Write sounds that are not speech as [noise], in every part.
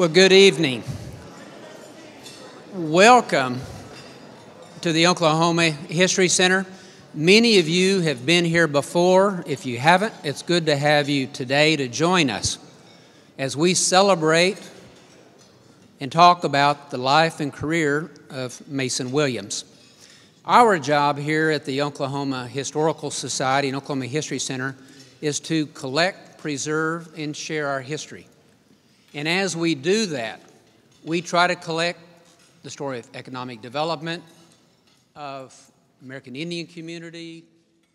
Well, good evening. Welcome to the Oklahoma History Center. Many of you have been here before. If you haven't, it's good to have you today to join us as we celebrate and talk about the life and career of Mason Williams. Our job here at the Oklahoma Historical Society and Oklahoma History Center is to collect, preserve, and share our history. And as we do that, we try to collect the story of economic development, of American Indian community,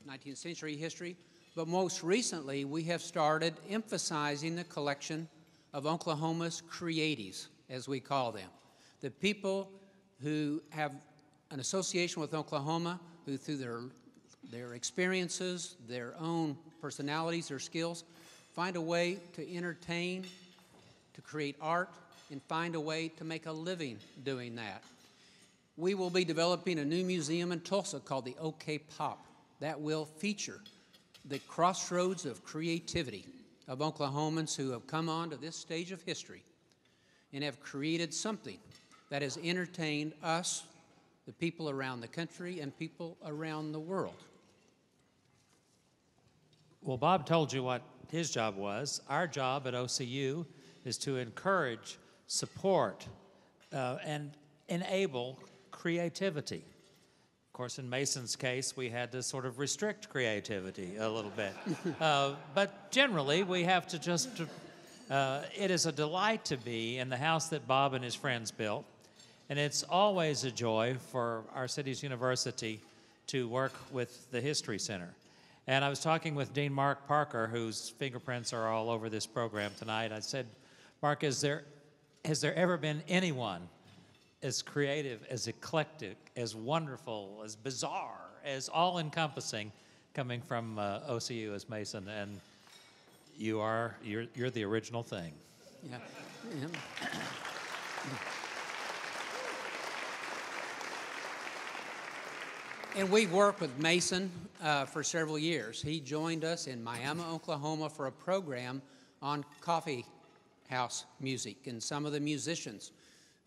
19th century history, but most recently we have started emphasizing the collection of Oklahoma's creatives, as we call them. The people who have an association with Oklahoma, who through their, their experiences, their own personalities, their skills, find a way to entertain, to create art, and find a way to make a living doing that. We will be developing a new museum in Tulsa called the OK Pop that will feature the crossroads of creativity of Oklahomans who have come on to this stage of history and have created something that has entertained us, the people around the country, and people around the world. Well, Bob told you what his job was. Our job at OCU is to encourage, support, uh, and enable creativity. Of course, in Mason's case, we had to sort of restrict creativity a little bit. [laughs] uh, but generally, we have to just, uh, it is a delight to be in the house that Bob and his friends built. And it's always a joy for our city's university to work with the History Center. And I was talking with Dean Mark Parker, whose fingerprints are all over this program tonight. I said, Mark, is there, has there ever been anyone as creative, as eclectic, as wonderful, as bizarre, as all encompassing coming from uh, OCU as Mason. And you are, you're, you're the original thing. Yeah. yeah. And we've worked with Mason uh, for several years. He joined us in Miami, Oklahoma for a program on coffee house music and some of the musicians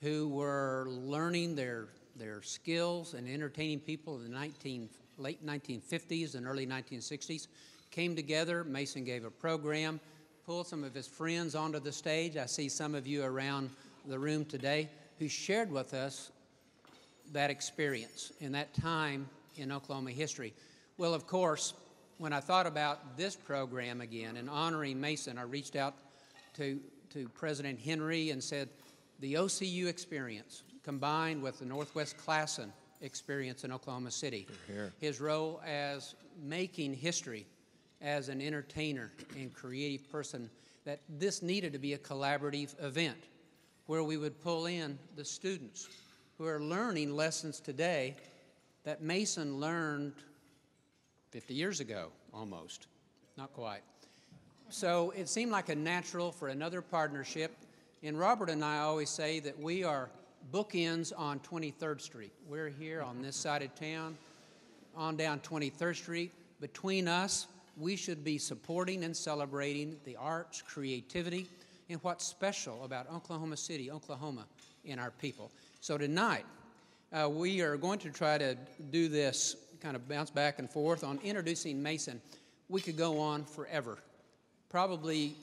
who were learning their, their skills and entertaining people in the 19, late 1950s and early 1960s came together. Mason gave a program, pulled some of his friends onto the stage. I see some of you around the room today who shared with us that experience in that time in Oklahoma history. Well, of course, when I thought about this program again and honoring Mason, I reached out to, to President Henry and said, the OCU experience combined with the Northwest Classen experience in Oklahoma City, here. his role as making history as an entertainer and creative person, that this needed to be a collaborative event where we would pull in the students who are learning lessons today that Mason learned 50 years ago, almost. Not quite. So it seemed like a natural for another partnership and Robert and I always say that we are bookends on 23rd Street. We're here on this side of town, on down 23rd Street. Between us, we should be supporting and celebrating the arts, creativity, and what's special about Oklahoma City, Oklahoma, and our people. So tonight, uh, we are going to try to do this kind of bounce back and forth on introducing Mason. We could go on forever. Probably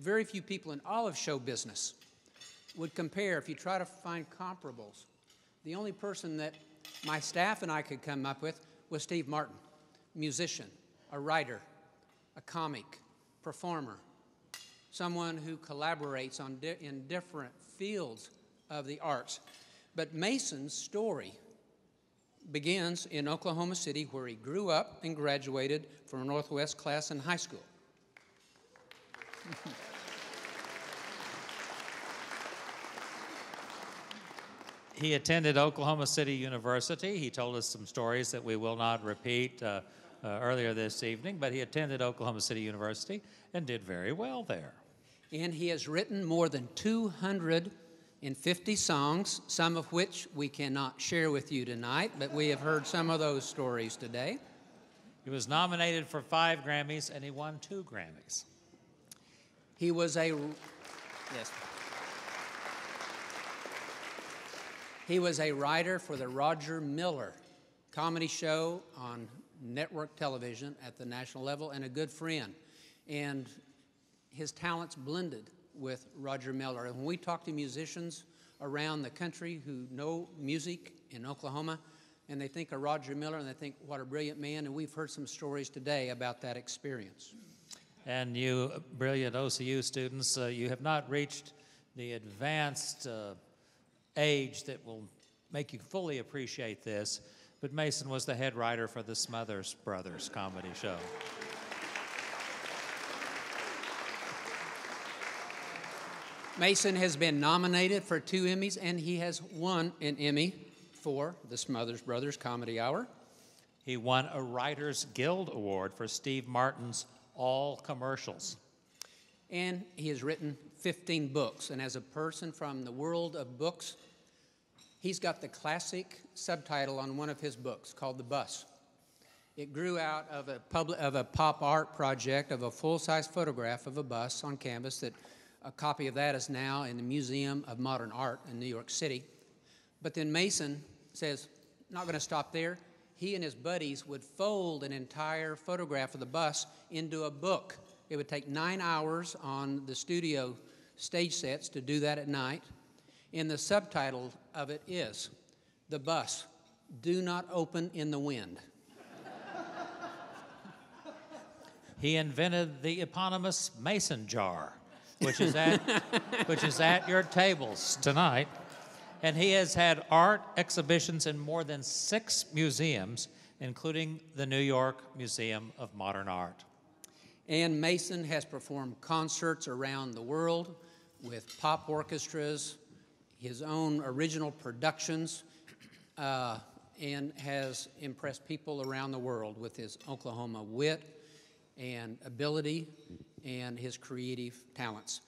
very few people in all of show business would compare, if you try to find comparables, the only person that my staff and I could come up with was Steve Martin, musician, a writer, a comic, performer, someone who collaborates on di in different fields of the arts. But Mason's story begins in Oklahoma City, where he grew up and graduated from Northwest Classen High School. [laughs] He attended Oklahoma City University. He told us some stories that we will not repeat uh, uh, earlier this evening, but he attended Oklahoma City University and did very well there. And he has written more than 250 songs, some of which we cannot share with you tonight, but we have heard some of those stories today. He was nominated for five Grammys and he won two Grammys. He was a. Yes. He was a writer for the Roger Miller comedy show on network television at the national level and a good friend. And his talents blended with Roger Miller. And when we talk to musicians around the country who know music in Oklahoma, and they think of Roger Miller and they think, what a brilliant man. And we've heard some stories today about that experience. And you, brilliant OCU students, uh, you have not reached the advanced uh, age that will make you fully appreciate this, but Mason was the head writer for the Smothers Brothers comedy show. Mason has been nominated for two Emmys, and he has won an Emmy for the Smothers Brothers Comedy Hour. He won a Writers Guild Award for Steve Martin's All Commercials. And he has written 15 books. And as a person from the world of books, he's got the classic subtitle on one of his books called The Bus. It grew out of a, public, of a pop art project of a full size photograph of a bus on canvas that a copy of that is now in the Museum of Modern Art in New York City. But then Mason says, not going to stop there. He and his buddies would fold an entire photograph of the bus into a book. It would take nine hours on the studio stage sets to do that at night. And the subtitle of it is The Bus Do Not Open in the Wind. he invented the eponymous mason jar which is at, [laughs] which is at your tables tonight. And he has had art exhibitions in more than six museums, including the New York Museum of Modern Art. And Mason has performed concerts around the world with pop orchestras, his own original productions, uh, and has impressed people around the world with his Oklahoma wit and ability and his creative talents.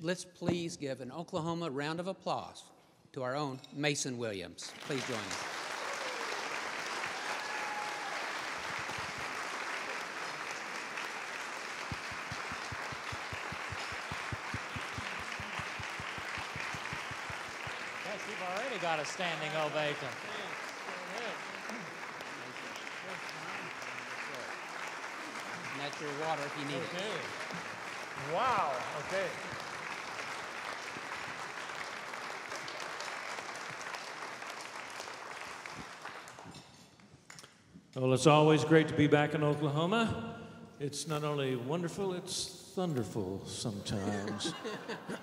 Let's please give an Oklahoma round of applause to our own Mason Williams. Please join us. Yes, you've already got a standing ovation. And that's your water if you need it. Wow. Okay. Well, it's always great to be back in Oklahoma. It's not only wonderful, it's thunderful sometimes.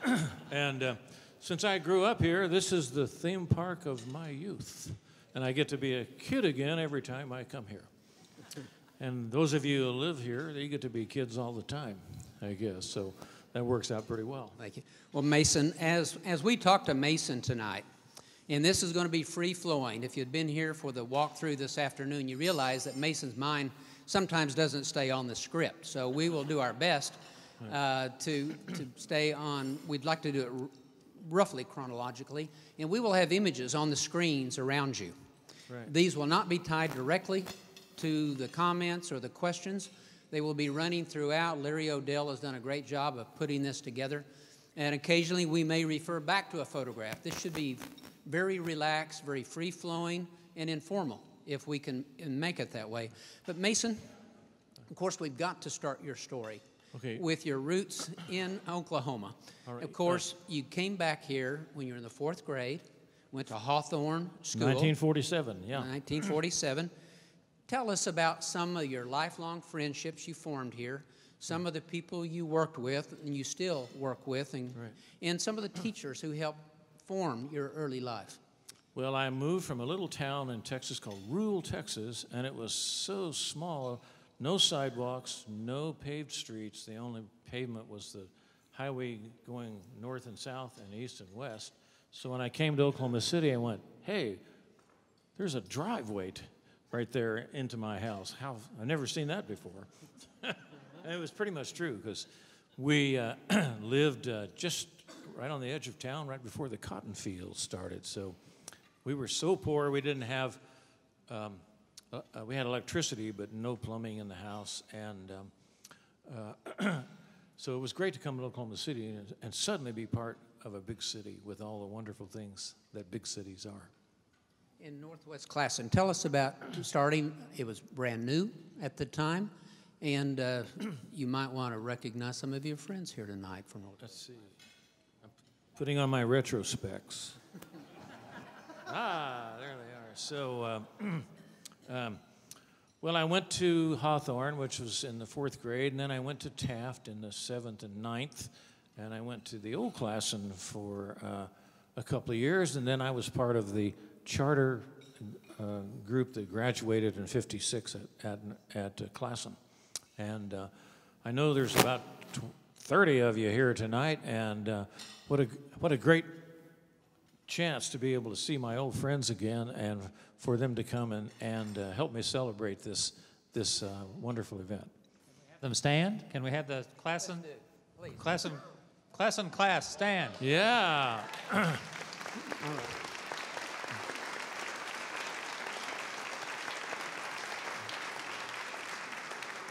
[laughs] and uh, since I grew up here, this is the theme park of my youth. And I get to be a kid again every time I come here. And those of you who live here, you get to be kids all the time, I guess. So that works out pretty well. Thank you. Well, Mason, as, as we talk to Mason tonight, and this is going to be free flowing. If you'd been here for the walkthrough this afternoon, you realize that Mason's mind sometimes doesn't stay on the script. So we will do our best uh, to, to stay on, we'd like to do it r- roughly chronologically, and we will have images on the screens around you. Right. These will not be tied directly to the comments or the questions. They will be running throughout. Larry O'Dell has done a great job of putting this together. And occasionally we may refer back to a photograph. This should be very relaxed, very free flowing, and informal if we can make it that way. But Mason, of course, we've got to start your story Okay. with your roots in Oklahoma. Right. Of course, you came back here when you were in the fourth grade, went to Hawthorne School. 1947, yeah. 1947. Tell us about some of your lifelong friendships you formed here, some of the people you worked with and you still work with, and, Right. and some of the teachers who helped form your early life. Well, I moved from a little town in Texas called Rule, Texas, and it was so small no sidewalks, no paved streets. The only pavement was the highway going north and south and east and west. So when I came to Oklahoma City, I went, hey, there's a driveway right there into my house. How I've never seen that before. [laughs] and it was pretty much true because we uh, [clears throat] lived uh, just right on the edge of town, right before the cotton fields started. So we were so poor we didn't have. Um, uh, uh, we had electricity, but no plumbing in the house, and um, uh, [clears throat] so it was great to come to Oklahoma City and, and suddenly be part of a big city with all the wonderful things that big cities are. In Northwest Classen, tell us about starting. It was brand new at the time, and uh, [clears throat] you might want to recognize some of your friends here tonight from Northwest. Let's see. Putting on my retro specs. [laughs] ah, there they are. So, uh, [clears throat] um, well, I went to Hawthorne, which was in the fourth grade, and then I went to Taft in the seventh and ninth, and I went to the old Classen for uh, a couple of years, and then I was part of the charter uh, group that graduated in 56 at, at, at uh, Classen. And uh, I know there's about 30 of you here tonight, and uh, what, a, what a great chance to be able to see my old friends again and for them to come and, and uh, help me celebrate this, this uh, wonderful event. Them stand? Can we have the class and class and class and class stand? Yeah. [clears throat]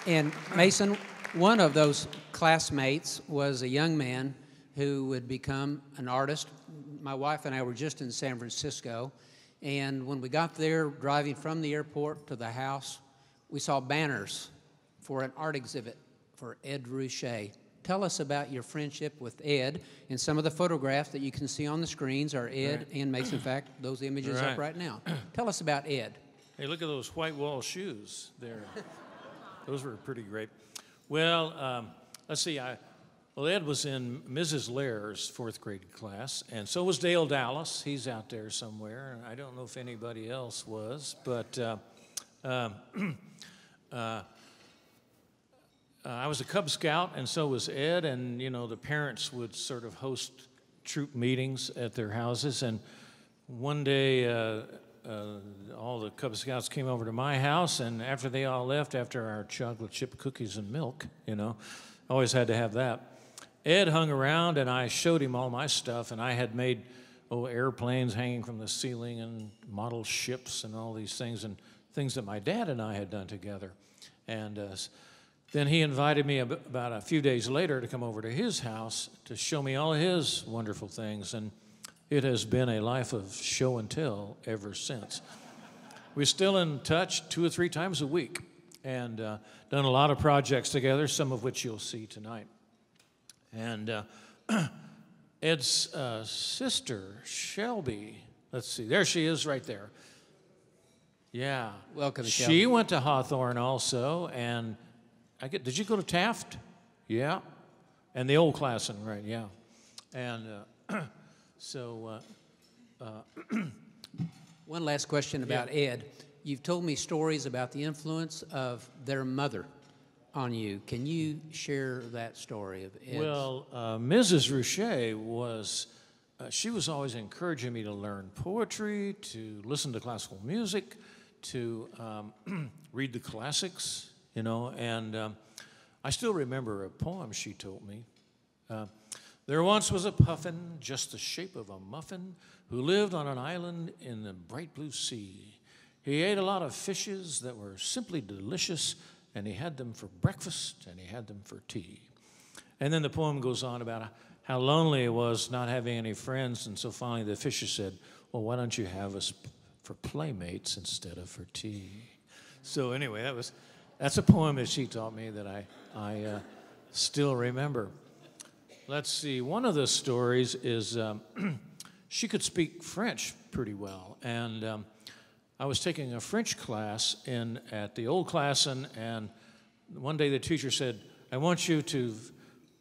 And Mason, one of those classmates was a young man who would become an artist. My wife and I were just in San Francisco, and when we got there, driving from the airport to the house, we saw banners for an art exhibit for Ed Ruscha. Tell us about your friendship with Ed. And some of the photographs that you can see on the screens are Ed Right. and Mason. In fact, those images Right. up right now. Tell us about Ed. Hey, look at those white wall shoes there. [laughs] those were pretty great. Well, um, let's see. I, well, Ed was in Mrs. Lair's fourth grade class, and so was Dale Dallas. He's out there somewhere, and I don't know if anybody else was, but uh, um, [clears throat] uh, uh, I was a Cub Scout, and so was Ed, and you know the parents would sort of host troop meetings at their houses, and one day uh, uh, all the Cub Scouts came over to my house, and after they all left, after our chocolate chip cookies and milk, you know, always had to have that. Ed hung around, and I showed him all my stuff, and I had made oh airplanes hanging from the ceiling and model ships and all these things, and things that my dad and I had done together, and. Uh, then he invited me about a few days later to come over to his house to show me all his wonderful things, and it has been a life of show and tell ever since. We're still in touch two or three times a week and uh, done a lot of projects together, some of which you'll see tonight. And uh, [clears throat] Ed's uh, sister, Shelby, let's see, there she is right there. Yeah. Welcome, She Shelby. went to Hawthorne also, and I get, did you go to Taft? Yeah. And the old Classen, right, yeah. And uh, [clears throat] so, uh, [clears throat] One last question about Ed. You've told me stories about the influence of their mother on you. Can you share that story of Ed's? well, uh, Mrs. Ruscha was, uh, she was always encouraging me to learn poetry, to listen to classical music, to um, [clears throat] read the classics, you know, and um, I still remember a poem she told me. Uh, there once was a puffin, just the shape of a muffin, who lived on an island in the bright blue sea. He ate a lot of fishes that were simply delicious, and he had them for breakfast and he had them for tea. And then the poem goes on about how lonely it was not having any friends, and so finally the fisher said, Well, why don't you have us for playmates instead of for tea? So anyway, that was that's a poem that she taught me that I I uh, still remember. Let's see. One of the stories is um, [clears throat] she could speak French pretty well, and um, I was taking a French class in at the old class, and, and one day the teacher said, "I want you to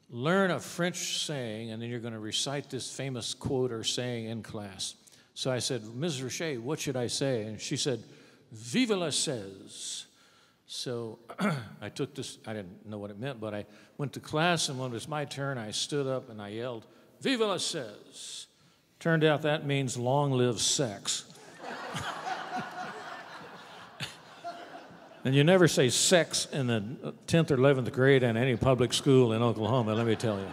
learn a French saying, and then you're going to recite this famous quote or saying in class." So I said, "Ms. Ruscha, what should I say?" And she said, "Vive la says." So [clears throat] I took this, I didn't know what it meant, but I went to class, and when it was my turn, I stood up and I yelled, "Vive la says. Turned out that means long live sex. [laughs] and you never say sex in the 10th or 11th grade in any public school in Oklahoma, let me tell you.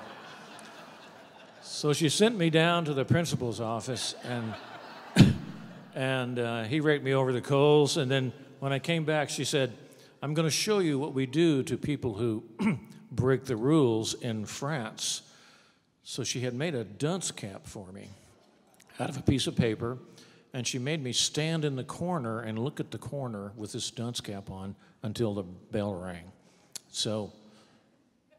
So she sent me down to the principal's office, and, [coughs] and uh, he raked me over the coals. And then when I came back, she said, I'm going to show you what we do to people who [coughs] break the rules in France. So she had made a dunce cap for me out of a piece of paper, and she made me stand in the corner and look at the corner with this dunce cap on until the bell rang. So,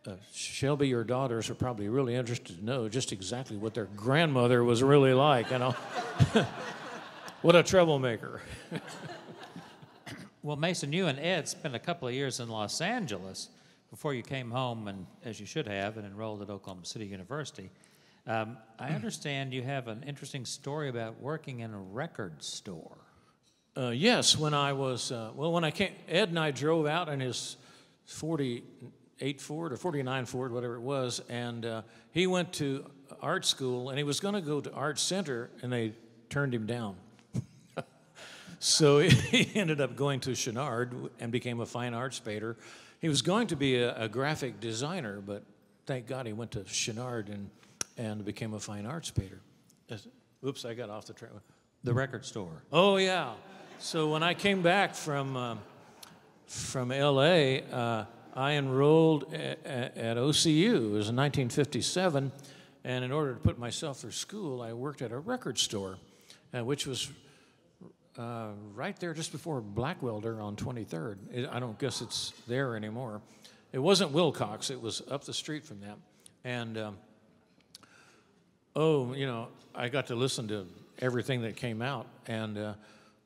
uh, Shelby, your daughters are probably really interested to know just exactly what their grandmother was really like, you [laughs] know. what a troublemaker. Well, Mason, you and Ed spent a couple of years in Los Angeles before you came home, and as you should have, and enrolled at Oklahoma City University. Um, I understand you have an interesting story about working in a record store. Uh, yes, when I was, uh, well, when I came, Ed and I drove out in his 48 Ford or 49 Ford, whatever it was, and uh, he went to art school and he was going to go to Art Center, and they turned him down. [laughs] so [laughs] he ended up going to Chouinard and became a fine arts painter. He was going to be a, a graphic designer, but thank God he went to Chouinard and, and became a fine arts painter. Oops, I got off the track. The record store. Oh yeah. So when I came back from um, from LA, uh, I enrolled at, at OCU. It was in 1957, and in order to put myself through school, I worked at a record store, uh, which was uh, right there just before Blackwelder on 23rd. It, I don't guess it's there anymore. It wasn't Wilcox. It was up the street from that, and. Um, oh, you know, I got to listen to everything that came out. And uh,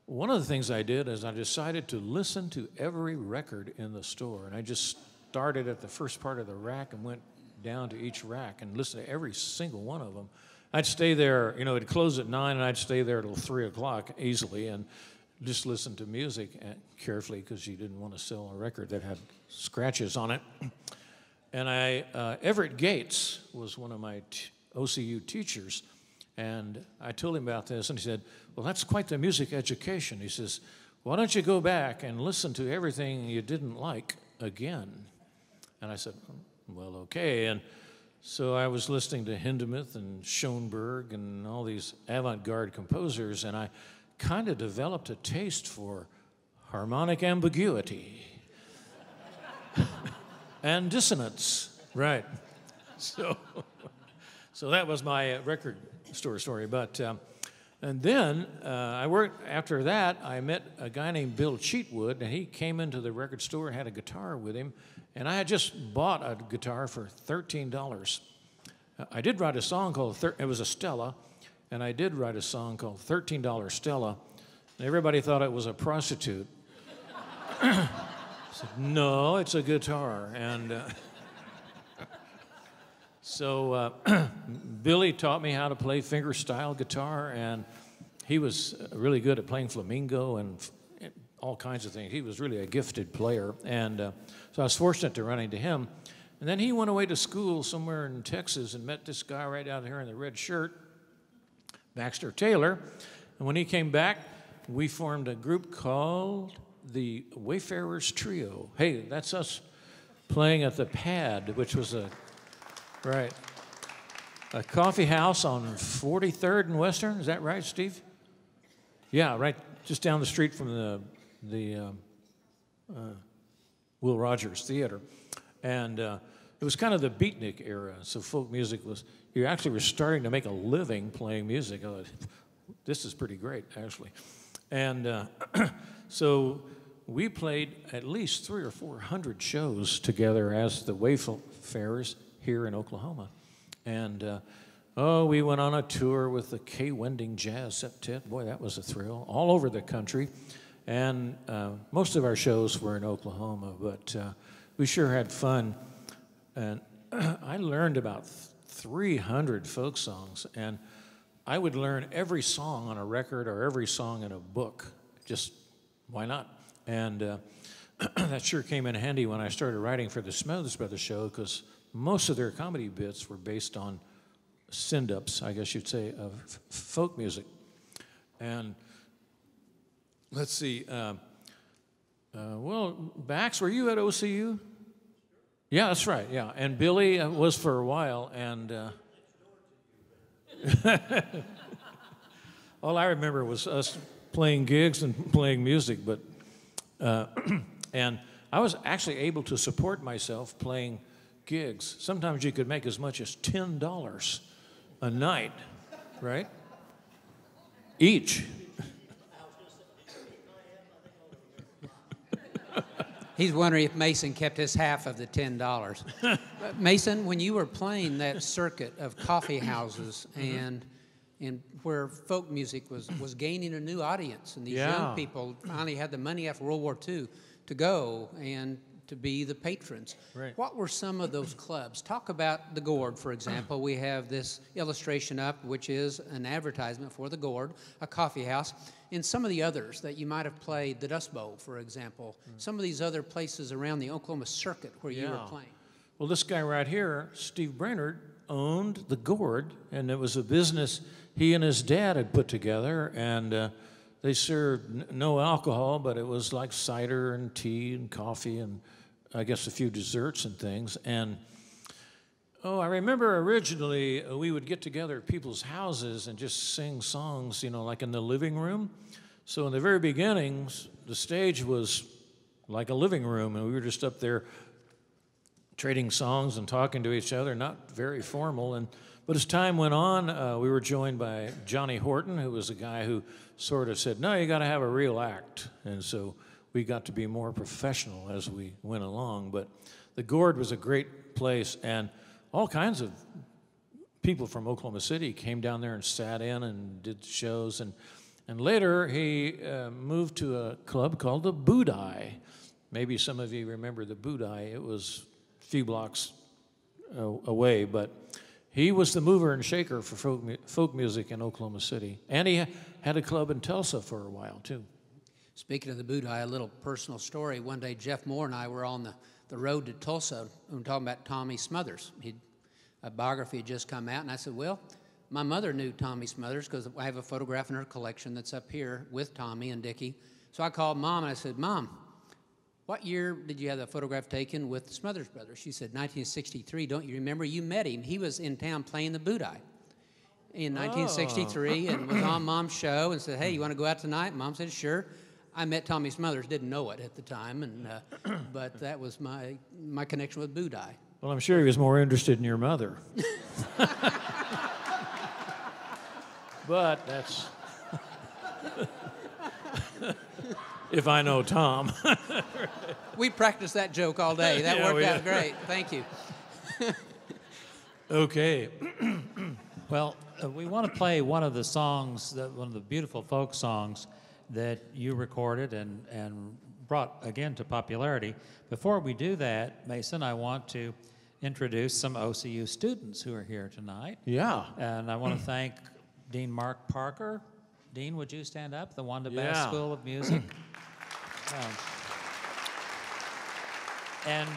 one of the things I did is I decided to listen to every record in the store. And I just started at the first part of the rack and went down to each rack and listened to every single one of them. I'd stay there, you know, it'd close at nine and I'd stay there till three o'clock easily and just listen to music uh, carefully because you didn't want to sell a record that had scratches on it. And I, uh, Everett Gates was one of my t- OCU teachers, and I told him about this, and he said, Well, that's quite the music education. He says, Why don't you go back and listen to everything you didn't like again? And I said, Well, okay. And so I was listening to Hindemith and Schoenberg and all these avant garde composers, and I kind of developed a taste for harmonic ambiguity [laughs] and dissonance. Right. [laughs] So, so that was my uh, record store story. But um, and then uh, I worked after that. I met a guy named Bill Cheatwood, and he came into the record store and had a guitar with him. And I had just bought a guitar for thirteen dollars. I did write a song called it was a Stella, and I did write a song called Thirteen Dollar Stella. And everybody thought it was a prostitute. [coughs] said, no, it's a guitar. And uh, so uh, [clears throat] Billy taught me how to play fingerstyle guitar, and he was really good at playing flamenco and all kinds of things. He was really a gifted player. And uh, so I was fortunate to run into him. And then he went away to school somewhere in Texas and met this guy right out here in the red shirt, Baxter Taylor. And when he came back, we formed a group called the Wayfarers Trio. Hey, that's us playing at the Pad, which was a right a coffee house on 43rd and Western. Is that right, Steve? Yeah, right, just down the street from the the um, uh, Will Rogers Theater, and uh, it was kind of the beatnik era. So folk music was you actually were starting to make a living playing music. Thought, this is pretty great, actually, and uh, [clears throat] so we played at least three or four hundred shows together as the Wayfarers here in Oklahoma, and. Uh, Oh, we went on a tour with the Kai Winding Jazz Septet. Boy, that was a thrill. All over the country. And uh, most of our shows were in Oklahoma, but uh, we sure had fun. And [clears throat] I learned about 300 folk songs, and I would learn every song on a record or every song in a book. Just why not? And uh, [clears throat] that sure came in handy when I started writing for the Smothers Brothers show because most of their comedy bits were based on send-ups, I guess you'd say, of folk music. And let's see. Uh, uh, well, Bax, were you at OCU? Yeah, that's right. Yeah, and Billy uh, was for a while, and uh, [laughs] all I remember was us playing gigs and playing music. But uh, [clears throat] and I was actually able to support myself playing gigs. Sometimes you could make as much as $10 a night, right? Each. [laughs] He's wondering if Mason kept his half of the ten dollars. [laughs] Mason, when you were playing that circuit of coffee houses Mm-hmm. and and where folk music was was gaining a new audience, and these Yeah. young people finally had the money after World War II to go and to be the patrons. Right. What were some of those clubs? Talk about the Gourd, for example. We have this illustration up, which is an advertisement for the Gourd, a coffee house. And some of the others that you might have played, the Dust Bowl, for example. Some of these other places around the Oklahoma circuit where you were playing. Well, this guy right here, Steve Brainerd, owned the Gourd, and it was a business he and his dad had put together, and uh, they served no alcohol, but it was like cider and tea and coffee and I guess a few desserts and things. And oh, I remember originally uh, we would get together at people's houses and just sing songs, you know, like in the living room. So in the very beginnings, the stage was like a living room, and we were just up there trading songs and talking to each other, not very formal. And but as time went on, uh, we were joined by Johnny Horton, who was a guy who sort of said, "No, you got to have a real act," and so we got to be more professional as we went along. But the Gourd was a great place, and all kinds of people from Oklahoma City came down there and sat in and did shows. And, and later he uh, moved to a club called the Budai. Maybe some of you remember the Budai. It was a few blocks uh, away, but he was the mover and shaker for folk, folk music in Oklahoma City. And he ha- had a club in Tulsa for a while, too. Speaking of the Budai, a little personal story. One day, Jeff Moore and I were on the, the road to Tulsa and we were talking about Tommy Smothers. He'd, a biography had just come out, and I said, Well, my mother knew Tommy Smothers because I have a photograph in her collection that's up here with Tommy and Dickie. So I called mom and I said, Mom, what year did you have the photograph taken with Smothers brothers? She said, 1963. Don't you remember? You met him. He was in town playing the Budai in 1963 and was on [coughs] mom's show and said, Hey, you want to go out tonight? Mom said, Sure. I met Tommy Smothers, didn't know it at the time, and, uh, [coughs] but that was my, my connection with Budai. Well, I'm sure he was more interested in your mother. [laughs] but that's. If I know Tom. [laughs] We practiced that joke all day. That [laughs] Yeah, worked out did. great. Thank you. [laughs] okay. [clears throat] Well, uh, we want to play one of the songs, that, one of the beautiful folk songs that you recorded and, and brought again to popularity. Before we do that, Mason, I want to introduce some OCU students who are here tonight. Yeah. And I want to thank Dean Mark Parker. Dean, would you stand up? The Wanda Bass School of Music. [clears throat] Um, and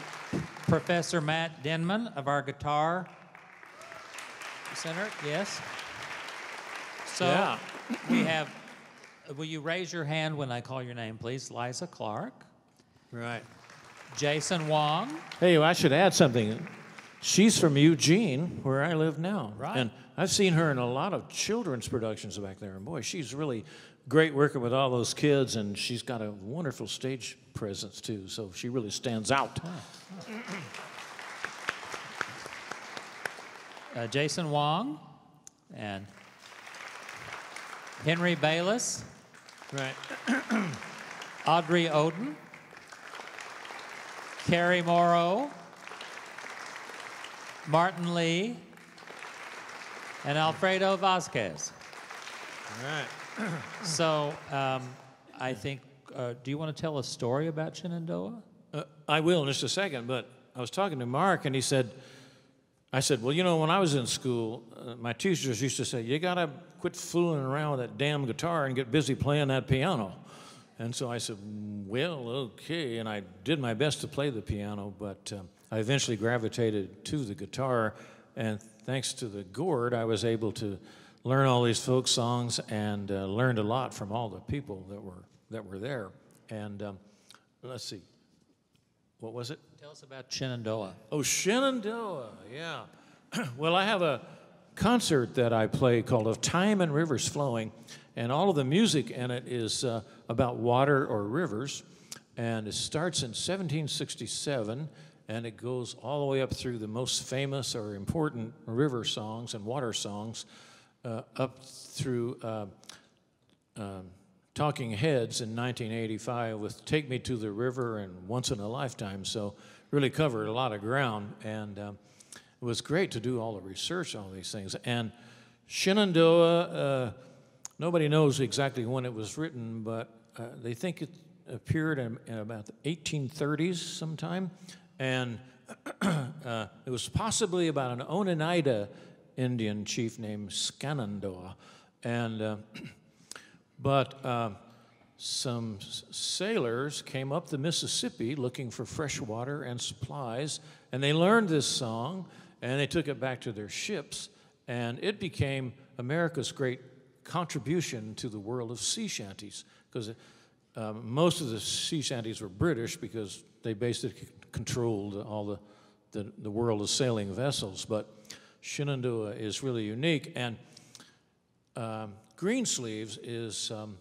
Professor Matt Denman of our Guitar Center. Yes. So Yeah. we have. Will you raise your hand when I call your name, please? Liza Clark, Right. Jason Wong, Hey, I should add something. She's from Eugene, where I live now. Right. And I've seen her in a lot of children's productions back there. And boy, she's really great working with all those kids, and she's got a wonderful stage presence, too. So she really stands out. uh, Jason Wong, and Henry Bayless, Right. [clears throat] Audrey Oden, Carrie Morrow, Martin Lee, and Alfredo Vasquez. All right. [clears throat] So um, I think, uh, do you want to tell a story about Shenandoah? Uh, I will in just a second, but I was talking to Mark, and he said, I said, well, you know, when I was in school, uh, my teachers used to say, you got to quit fooling around with that damn guitar and get busy playing that piano. And so I said, well, okay. And I did my best to play the piano, but um, I eventually gravitated to the guitar. And thanks to the gourd, I was able to learn all these folk songs and uh, learned a lot from all the people that were, that were there. And um, let's see, what was it? Tell us about Shenandoah. Oh, Shenandoah, yeah. [clears throat] well, I have a concert that I play called Of Time and Rivers Flowing, and all of the music in it is uh, about water or rivers. And it starts in 1767 and it goes all the way up through the most famous or important river songs and water songs, uh, up through uh, um, Talking Heads in 1985 with Take Me to the River and Once in a Lifetime. So, really covered a lot of ground, and um, it was great to do all the research on these things. And Shenandoah, uh, nobody knows exactly when it was written, but uh, they think it appeared in, in, about the 1830s sometime. And [clears throat] uh, it was possibly about an Oneida Indian chief named Shenandoah. And, uh, [clears throat] but uh, some sailors came up the Mississippi looking for fresh water and supplies, and they learned this song and they took it back to their ships, and it became America's great contribution to the world of sea shanties because um, most of the sea shanties were British because they basically controlled all the, the, the world of sailing vessels. But Shenandoah is really unique, and um, Greensleeves is um,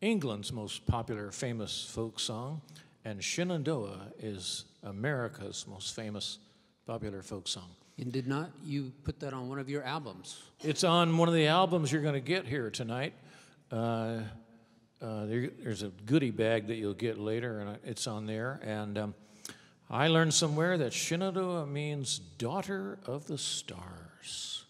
England's most popular, famous folk song, and Shenandoah is America's most famous, popular folk song. And did not you put that on one of your albums? It's on one of the albums you're going to get here tonight. Uh, uh, there, there's a goodie bag that you'll get later, and it's on there. And um, I learned somewhere that Shenandoah means daughter of the stars.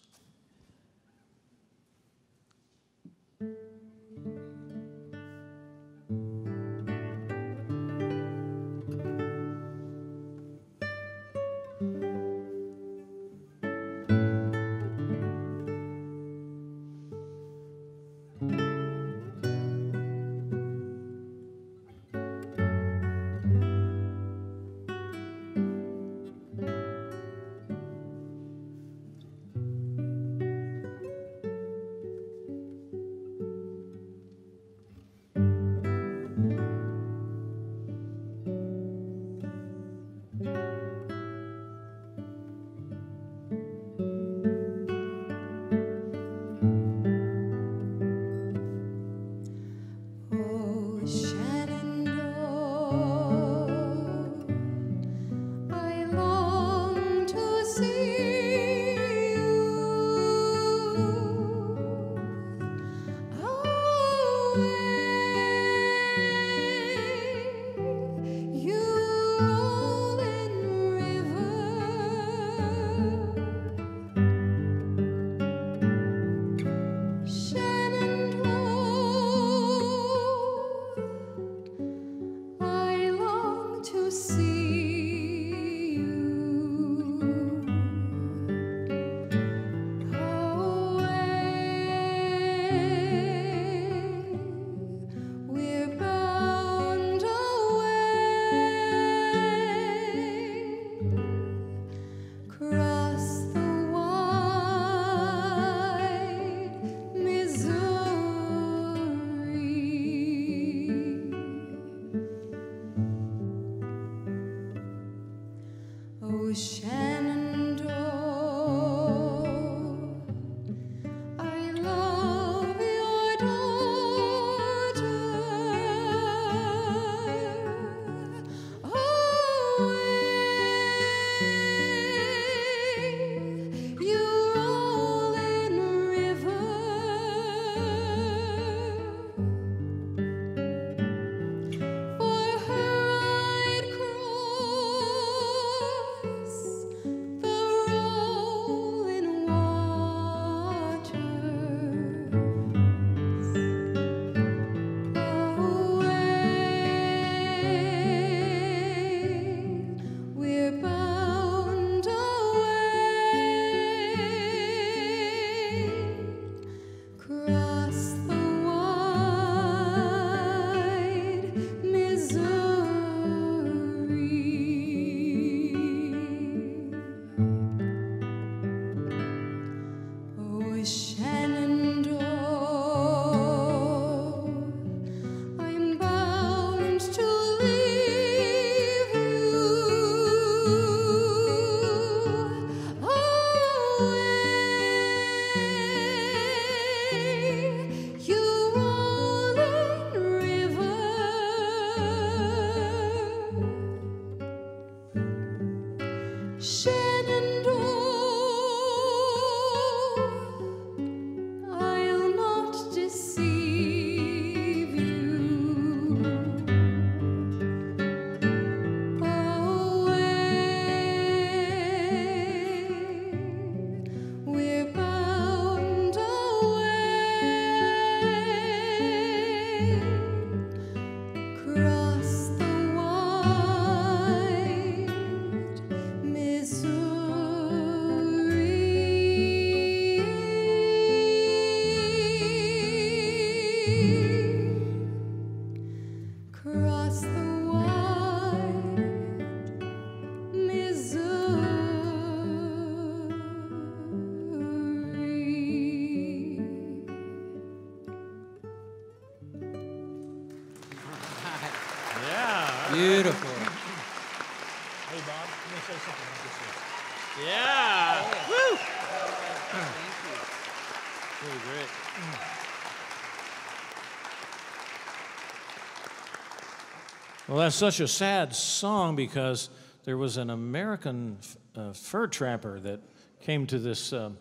Well, that's such a sad song because there was an American uh, fur trapper that came to this um,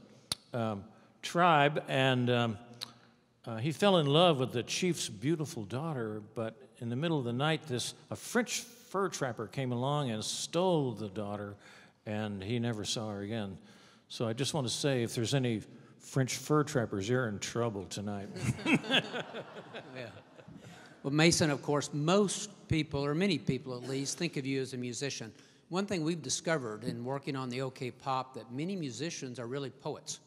um, tribe and um, uh, he fell in love with the chief's beautiful daughter, but in the middle of the night, this a French fur trapper came along and stole the daughter, and he never saw her again. So I just want to say, if there's any French fur trappers, you're in trouble tonight. [laughs] Well, Mason, of course, most people, or many people at least, think of you as a musician. One thing we've discovered in working on the OK Pop that many musicians are really poets,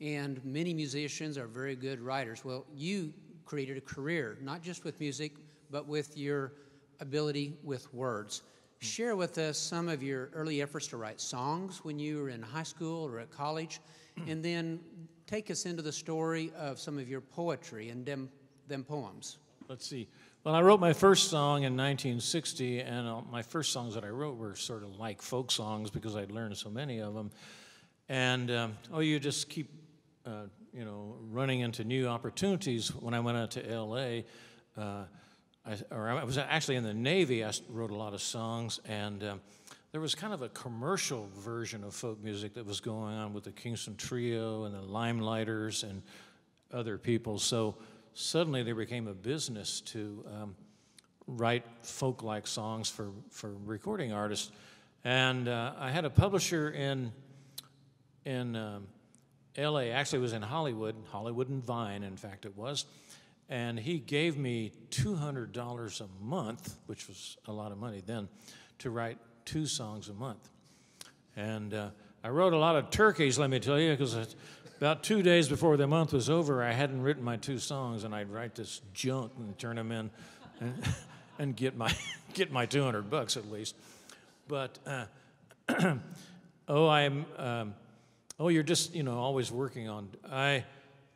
and many musicians are very good writers. Well, you created a career not just with music, but with your ability with words. Share with us some of your early efforts to write songs when you were in high school or at college, and then take us into the story of some of your poetry and them, them poems. Let's see. Well, I wrote my first song in 1960, and uh, my first songs that I wrote were sort of like folk songs because I'd learned so many of them. And um, oh, you just keep, uh, you know, running into new opportunities. When I went out to L.A., uh, I, or I was actually in the Navy. I wrote a lot of songs, and um, there was kind of a commercial version of folk music that was going on with the Kingston Trio and the Limeliters and other people. So suddenly there became a business to um, write folk like songs for, for recording artists. And uh, I had a publisher in, in um, LA, actually, was in Hollywood, Hollywood and Vine, in fact, it was. And he gave me $200 a month, which was a lot of money then, to write two songs a month. And uh, I wrote a lot of turkeys, let me tell you, because about two days before the month was over, I hadn't written my two songs, and I'd write this junk and turn them in and, [laughs] and get, my, [laughs] get my 200 bucks at least. But, uh, [clears throat] oh, I'm, um, oh, you're just, you know, always working on. I,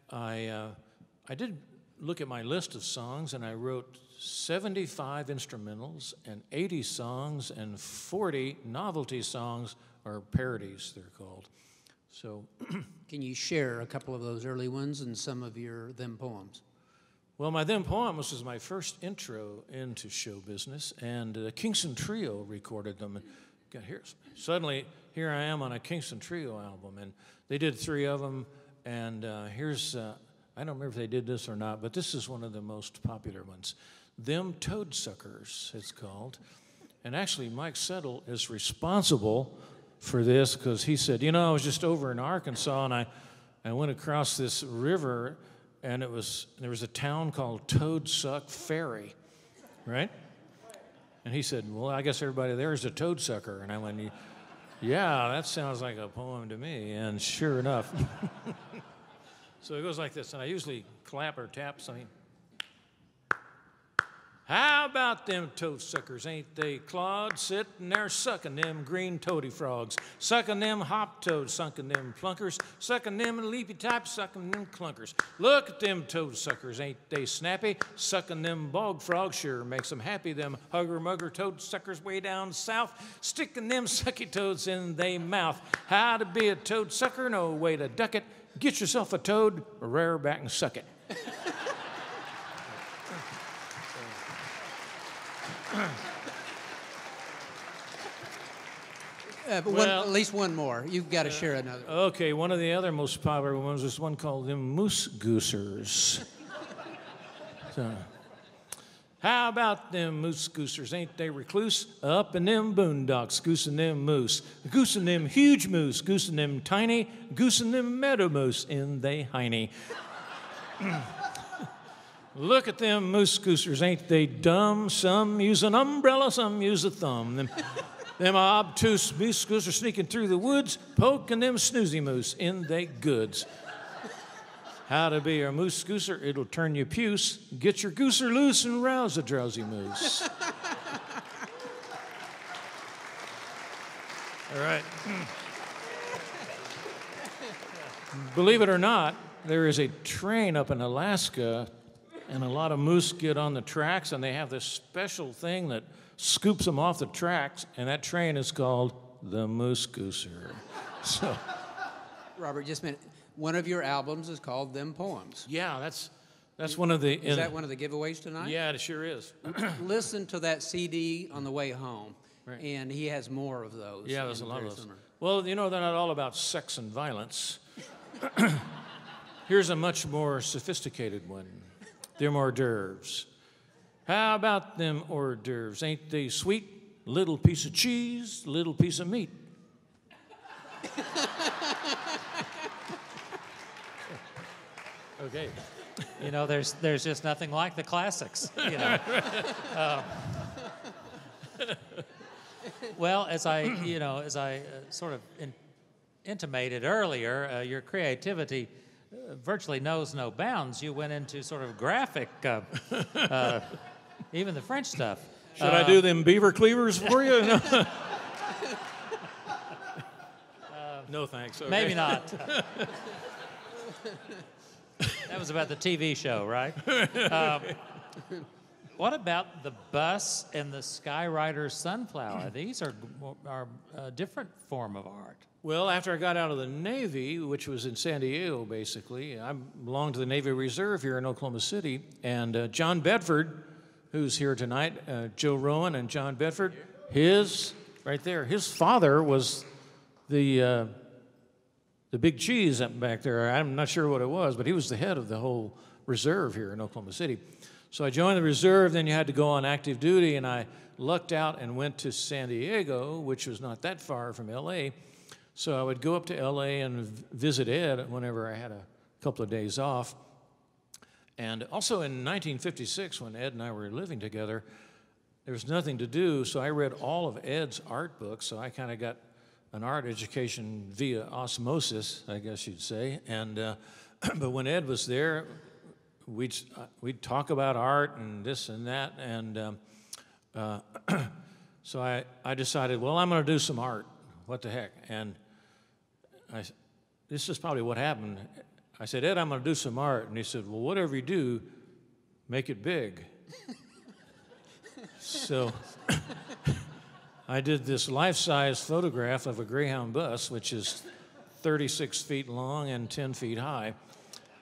I, uh, I did look at my list of songs, and I wrote 75 instrumentals and 80 songs and 40 novelty songs or parodies, they're called. So, [clears throat] Can you share a couple of those early ones and some of your them poems? well, my them poems was my first intro into show business, and the Kingston Trio recorded them. And here, suddenly, here I am on a Kingston Trio album, and they did three of them. And uh, here's, uh, I don't remember if they did this or not, but this is one of the most popular ones. Them Toadsuckers, it's called. And actually, Mike Settle is responsible for this because he said, You know, I was just over in Arkansas and I, I went across this river and it was, there was a town called Toadsuck Ferry, right? And he said, Well, I guess everybody there is a toadsucker. And I went, Yeah, that sounds like a poem to me. And sure enough. [laughs] so it goes like this. And I usually clap or tap something. How about them toad suckers? Ain't they clawed? Sitting there sucking them green toady frogs, sucking them hop toads, sucking them plunkers, sucking them leafy types, sucking them clunkers. Look at them toad suckers, ain't they snappy? Sucking them bog frogs sure makes them happy. Them hugger mugger toad suckers way down south, sticking them [laughs] sucky toads in they mouth. How to be a toad sucker? No way to duck it. Get yourself a toad, rear back and suck it. [coughs] Uh, but one, Well- at least one more. You've got to share another. Okay, one of the other most popular ones was one called them Moose Goosers. [laughs] so, how about them moose goosers? Ain't they recluse? Up in them boondocks, goosing them moose. Goosing them huge moose, goosing them tiny, goosing them meadow moose in they hiney. [coughs] [coughs] Look at them moose goosers, ain't they dumb? Some use an umbrella, some use a thumb. Them, [laughs] them obtuse moose goosers sneaking through the woods, poking them snoozy moose in they goods. How to be a moose gooser, it'll turn you puce. Get your gooser loose and rouse a drowsy moose. [laughs] All right. Believe it or not, there is a train up in Alaska, and a lot of moose get on the tracks, and they have this special thing that scoops them off the tracks, and that train is called the Moose Gooser. [laughs] So, Robert, just a minute. One of your albums is called Them Poems. yeah, that's that's one of the. Is that one of the giveaways tonight? Yeah, it sure is. [clears throat] Listen to that CD on the way home, Right. and he has more of those. Yeah, there's a lot of those. similar. Well, you know, they're not all about sex and violence. [clears throat] Here's a much more sophisticated one. Them hors d'oeuvres. How about them hors d'oeuvres? Ain't they sweet? Little piece of cheese, little piece of meat. [laughs] okay. You know, there's there's just nothing like the classics. You know. Uh, well, as I you know, as I uh, sort of in, intimated earlier, uh, your creativity virtually knows no bounds. You went into sort of graphic, uh, [laughs] uh, even the French stuff. Should I do them beaver cleavers for you? [laughs] No, no thanks. okay. Maybe not. [laughs] that was about the TV show, right? Um, what about the bus and the Skyrider sunflower? [clears throat] These are are a different form of art. Well, after I got out of the Navy, which was in San Diego, basically, I belonged to the Navy Reserve here in Oklahoma City. And uh, John Bedford, who's here tonight, uh, Joe Rowan and John Bedford, his, right there, his father was the, uh, the big cheese up back there. I'm not sure what it was, but he was the head of the whole reserve here in Oklahoma City. So I joined the reserve, then you had to go on active duty, and I lucked out and went to San Diego, which was not that far from LA. So I would go up to LA and visit Ed whenever I had a couple of days off. And also in 1956, when Ed and I were living together, there was nothing to do, so I read all of Ed's art books. So I kind of got an art education via osmosis, I guess you'd say. And uh, [clears throat] but when Ed was there, we'd uh, we'd talk about art and this and that, and um, uh, [clears throat] so I I decided, well, I'm going to do some art. What the heck? And I, this is probably what happened. I said, Ed, I'm going to do some art, and he said, well, whatever you do, make it big. so [laughs] I did this life size photograph of a Greyhound bus, which is 36 feet long and 10 feet high.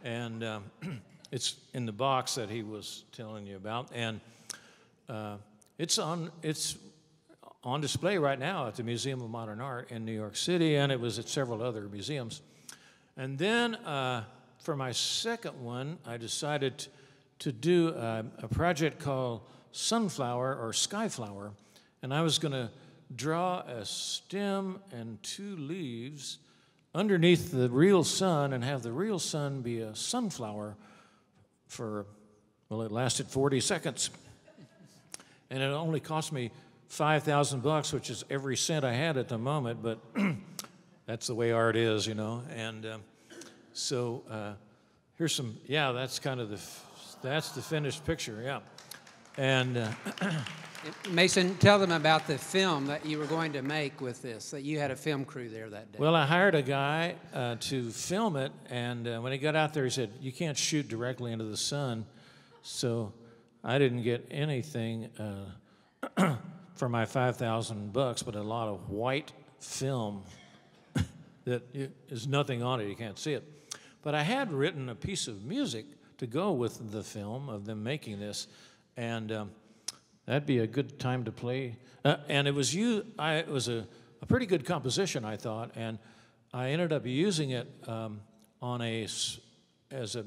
And um, [clears throat] it's in the box that he was telling you about. And uh, it's, on, it's on display right now at the Museum of Modern Art in New York City, and it was at several other museums. And then uh, for my second one, I decided to do a, a project called Sunflower or Skyflower. And I was going to draw a stem and two leaves underneath the real sun and have the real sun be a sunflower for, well, it lasted 40 seconds. And it only cost me 5,000 bucks, which is every cent I had at the moment, but [clears throat] that's the way art is, you know. And um, so uh, here's some, yeah, that's kind of the, that's the finished picture, yeah. And uh, [clears throat] Mason, tell them about the film that you were going to make with this, that you had a film crew there that day. Well, I hired a guy uh, to film it, and uh, when he got out there, he said, You can't shoot directly into the sun. So I didn't get anything uh, [clears throat] for my 5,000 bucks, but a lot of white film [laughs] that you, nothing on it. You can't see it. But I had written a piece of music to go with the film of them making this, and um, that'd be a good time to play. Uh, and it was you. I, it was a, a pretty good composition, I thought, and I ended up using it um, on a as a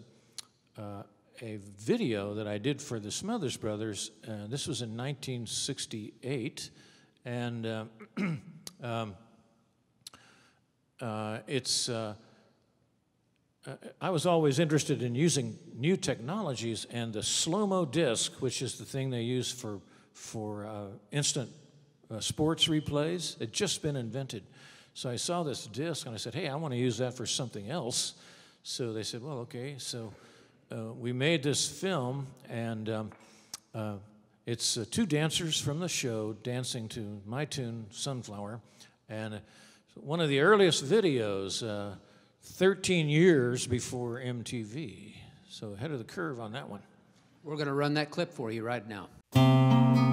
uh, a video that I did for the Smothers Brothers. Uh, this was in 1968, and uh, [clears throat] um, uh, it's. Uh, uh, I was always interested in using new technologies, and the slow-mo disc, which is the thing they use for for uh, instant uh, sports replays, had just been invented. So I saw this disc, and I said, "Hey, I want to use that for something else." So they said, well, okay. So uh, we made this film, and um, uh, it's uh, two dancers from the show dancing to my tune, Sunflower. And uh, one of the earliest videos, uh, 13 years before MTV. So ahead of the curve on that one. We're going to run that clip for you right now.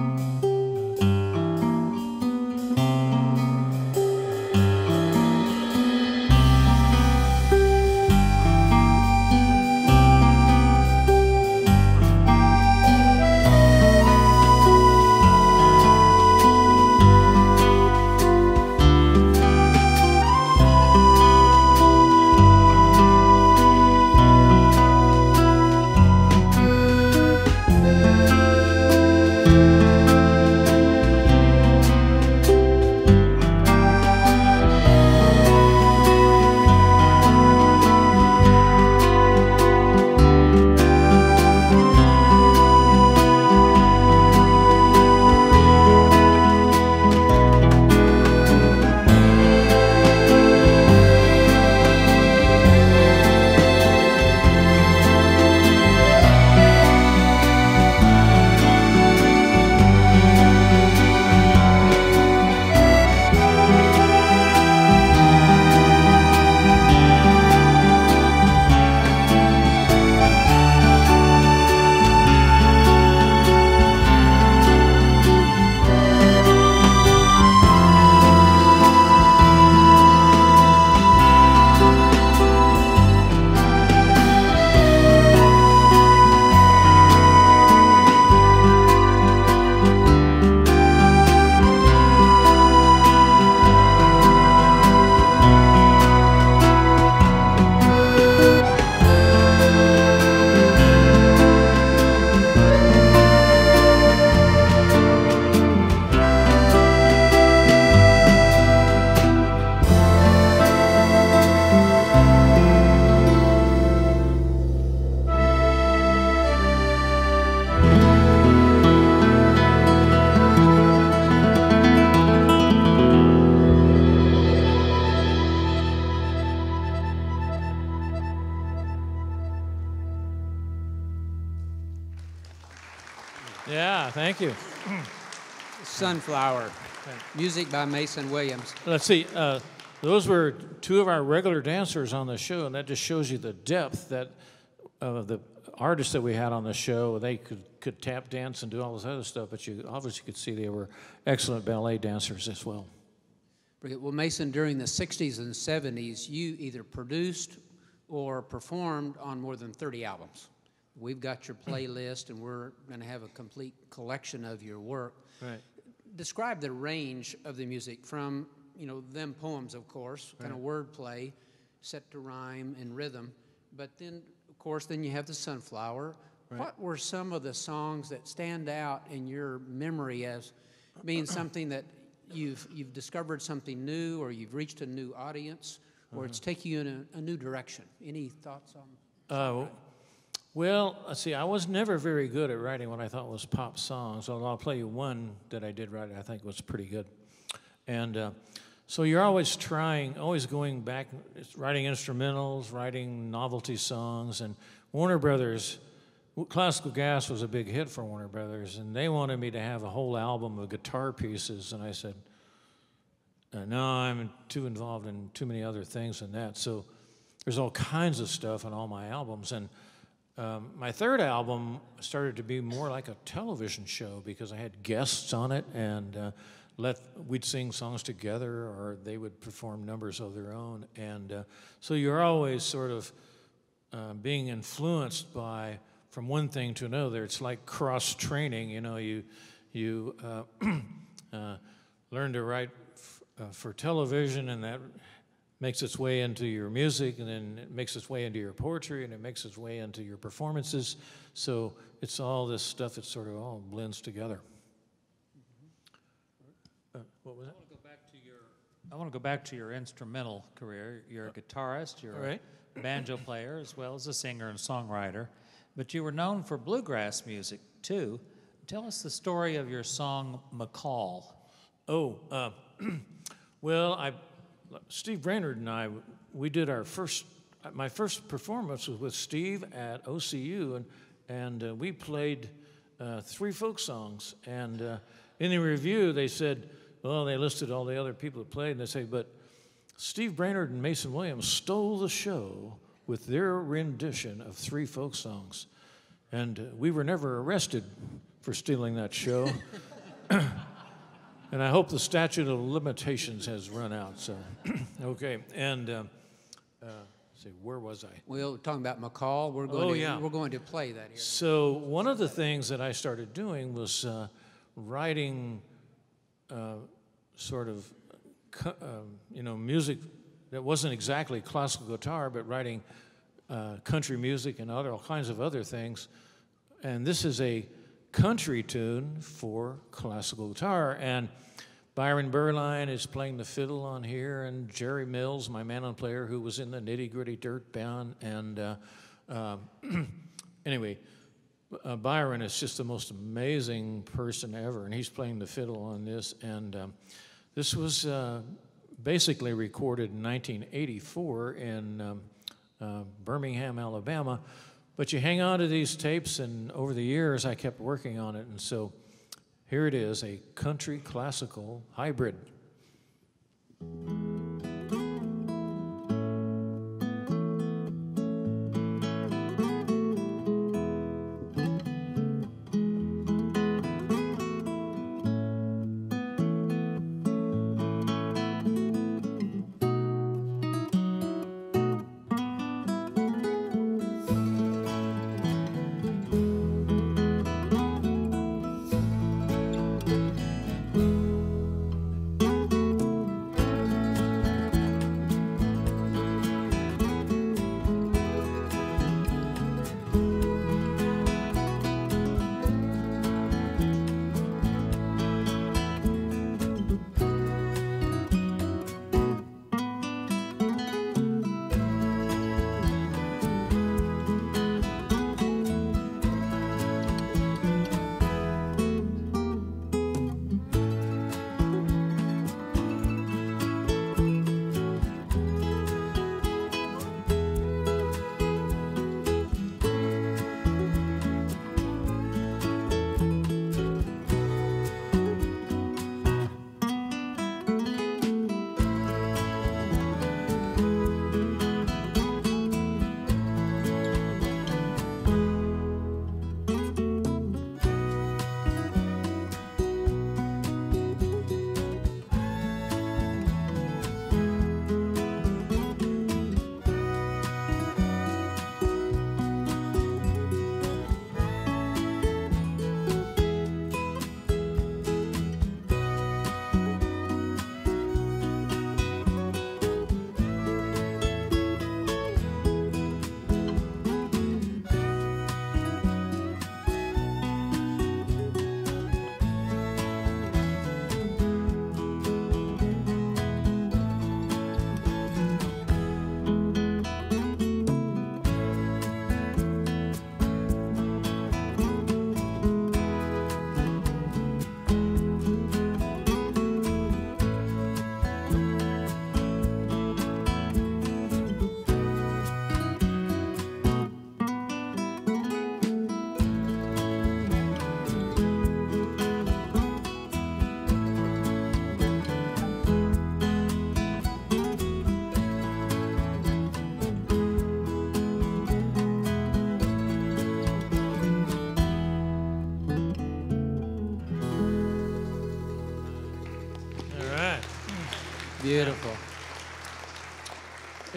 Sunflower. Music by Mason Williams. Let's see. Uh, those were two of our regular dancers on the show, and that just shows you the depth that of the artists that we had on the show. They could, could tap dance and do all this other stuff, but you obviously could see they were excellent ballet dancers as well. Well, Mason, during the 60s and 70s, you either produced or performed on more than 30 albums. We've got your playlist, and we're going to have a complete collection of your work. Right. Describe the range of the music from, you know, them poems, of course, kind of wordplay, set to rhyme and rhythm. But then, of course, then you have the sunflower. What were some of the songs that stand out in your memory as being [clears throat] something that you've you've discovered something new, or you've reached a new audience, or it's taking you in a, a new direction? Any thoughts on? Uh, well, let's see. I was never very good at writing what I thought was pop songs. Although I'll play you one that I did write. I think was pretty good. And uh, so you're always trying, always going back, writing instrumentals, writing novelty songs. And Warner Brothers, Classical Gas was a big hit for Warner Brothers, and they wanted me to have a whole album of guitar pieces. And I said, uh, no, I'm too involved in too many other things than that. So there's all kinds of stuff on all my albums. And um, my third album started to be more like a television show because I had guests on it and uh, let we'd sing songs together or they would perform numbers of their own. And uh, so you're always sort of uh, being influenced by from one thing to another. It's like cross training. You know, you you uh, [clears throat] uh, learn to write uh, for television, and that makes its way into your music, and then it makes its way into your poetry, and it makes its way into your performances. So it's all this stuff that sort of all blends together. Uh, what was that? I want to go back to your instrumental career. You're a guitarist, you're All right. a banjo player, as well as a singer and songwriter. But you were known for bluegrass music, too. Tell us the story of your song McCall. Oh, uh, [clears throat] well, I, Steve Brainerd and I, we did our first my first performance was with Steve at OCU, and, and uh, we played uh, three folk songs. And uh, in the review, they said, well, they listed all the other people that played, and they say, but Steve Brainerd and Mason Williams stole the show with their rendition of three folk songs. And uh, we were never arrested for stealing that show. [laughs] and I hope the statute of limitations has run out. So, [clears throat] okay. And um, uh, see, where was I? We were talking about McCall. We're going Oh, to, yeah. we're going to play that here. So one of the things that I started doing was uh, writing uh, sort of, co- um, you know, music that wasn't exactly classical guitar, but writing uh, country music and other all kinds of other things. And this is a country tune for classical guitar. And Byron Berline is playing the fiddle on here, and Jerry Mills, my man mandolin player, who was in the Nitty Gritty Dirt Band, and uh, uh, [clears throat] anyway, uh, Byron is just the most amazing person ever, and he's playing the fiddle on this. And um, this was uh, basically recorded in 1984 in um, uh, Birmingham, Alabama. But you hang on to these tapes, and over the years, I kept working on it. And so here it is a country classical hybrid.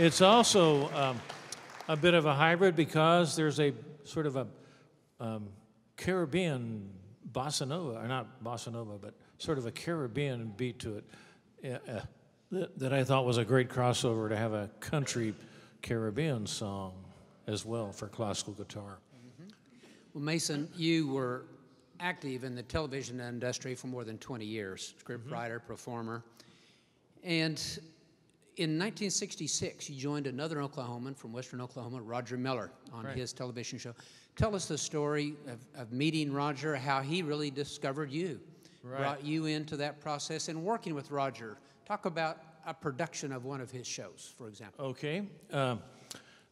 It's also um, a bit of a hybrid because there's a sort of a um, Caribbean bossa nova, or not bossa nova, but sort of a Caribbean beat to it uh, that, that I thought was a great crossover to have a country Caribbean song as well for classical guitar. Well, Mason, you were active in the television industry for more than 20 years, scriptwriter, performer. And in 1966, you joined another Oklahoman from Western Oklahoma, Roger Miller, on Right. his television show. Tell us the story of, of meeting Roger, how he really discovered you, Right. brought you into that process, and working with Roger. Talk about a production of one of his shows, for example. Okay. Um,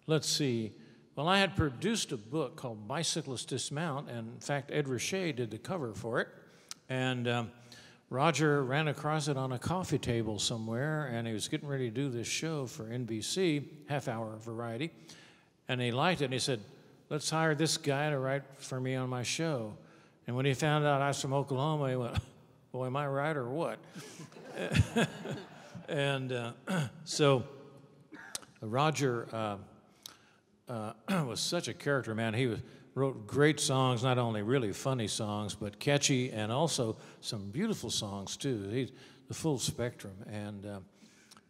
let's see. Well, I had produced a book called Bicyclist Dismount, and in fact, Ed Ruscha did the cover for it. And um, Roger ran across it on a coffee table somewhere, and he was getting ready to do this show for NBC, half hour variety. And he liked it, and he said, Let's hire this guy to write for me on my show. And when he found out I was from Oklahoma, he went, [laughs] Boy, am I right or what? [laughs] and uh, [clears throat] so Roger uh, uh, [clears throat] was such a character, man. He was, wrote great songs, not only really funny songs, but catchy and also some beautiful songs, too. He's the full spectrum. And uh,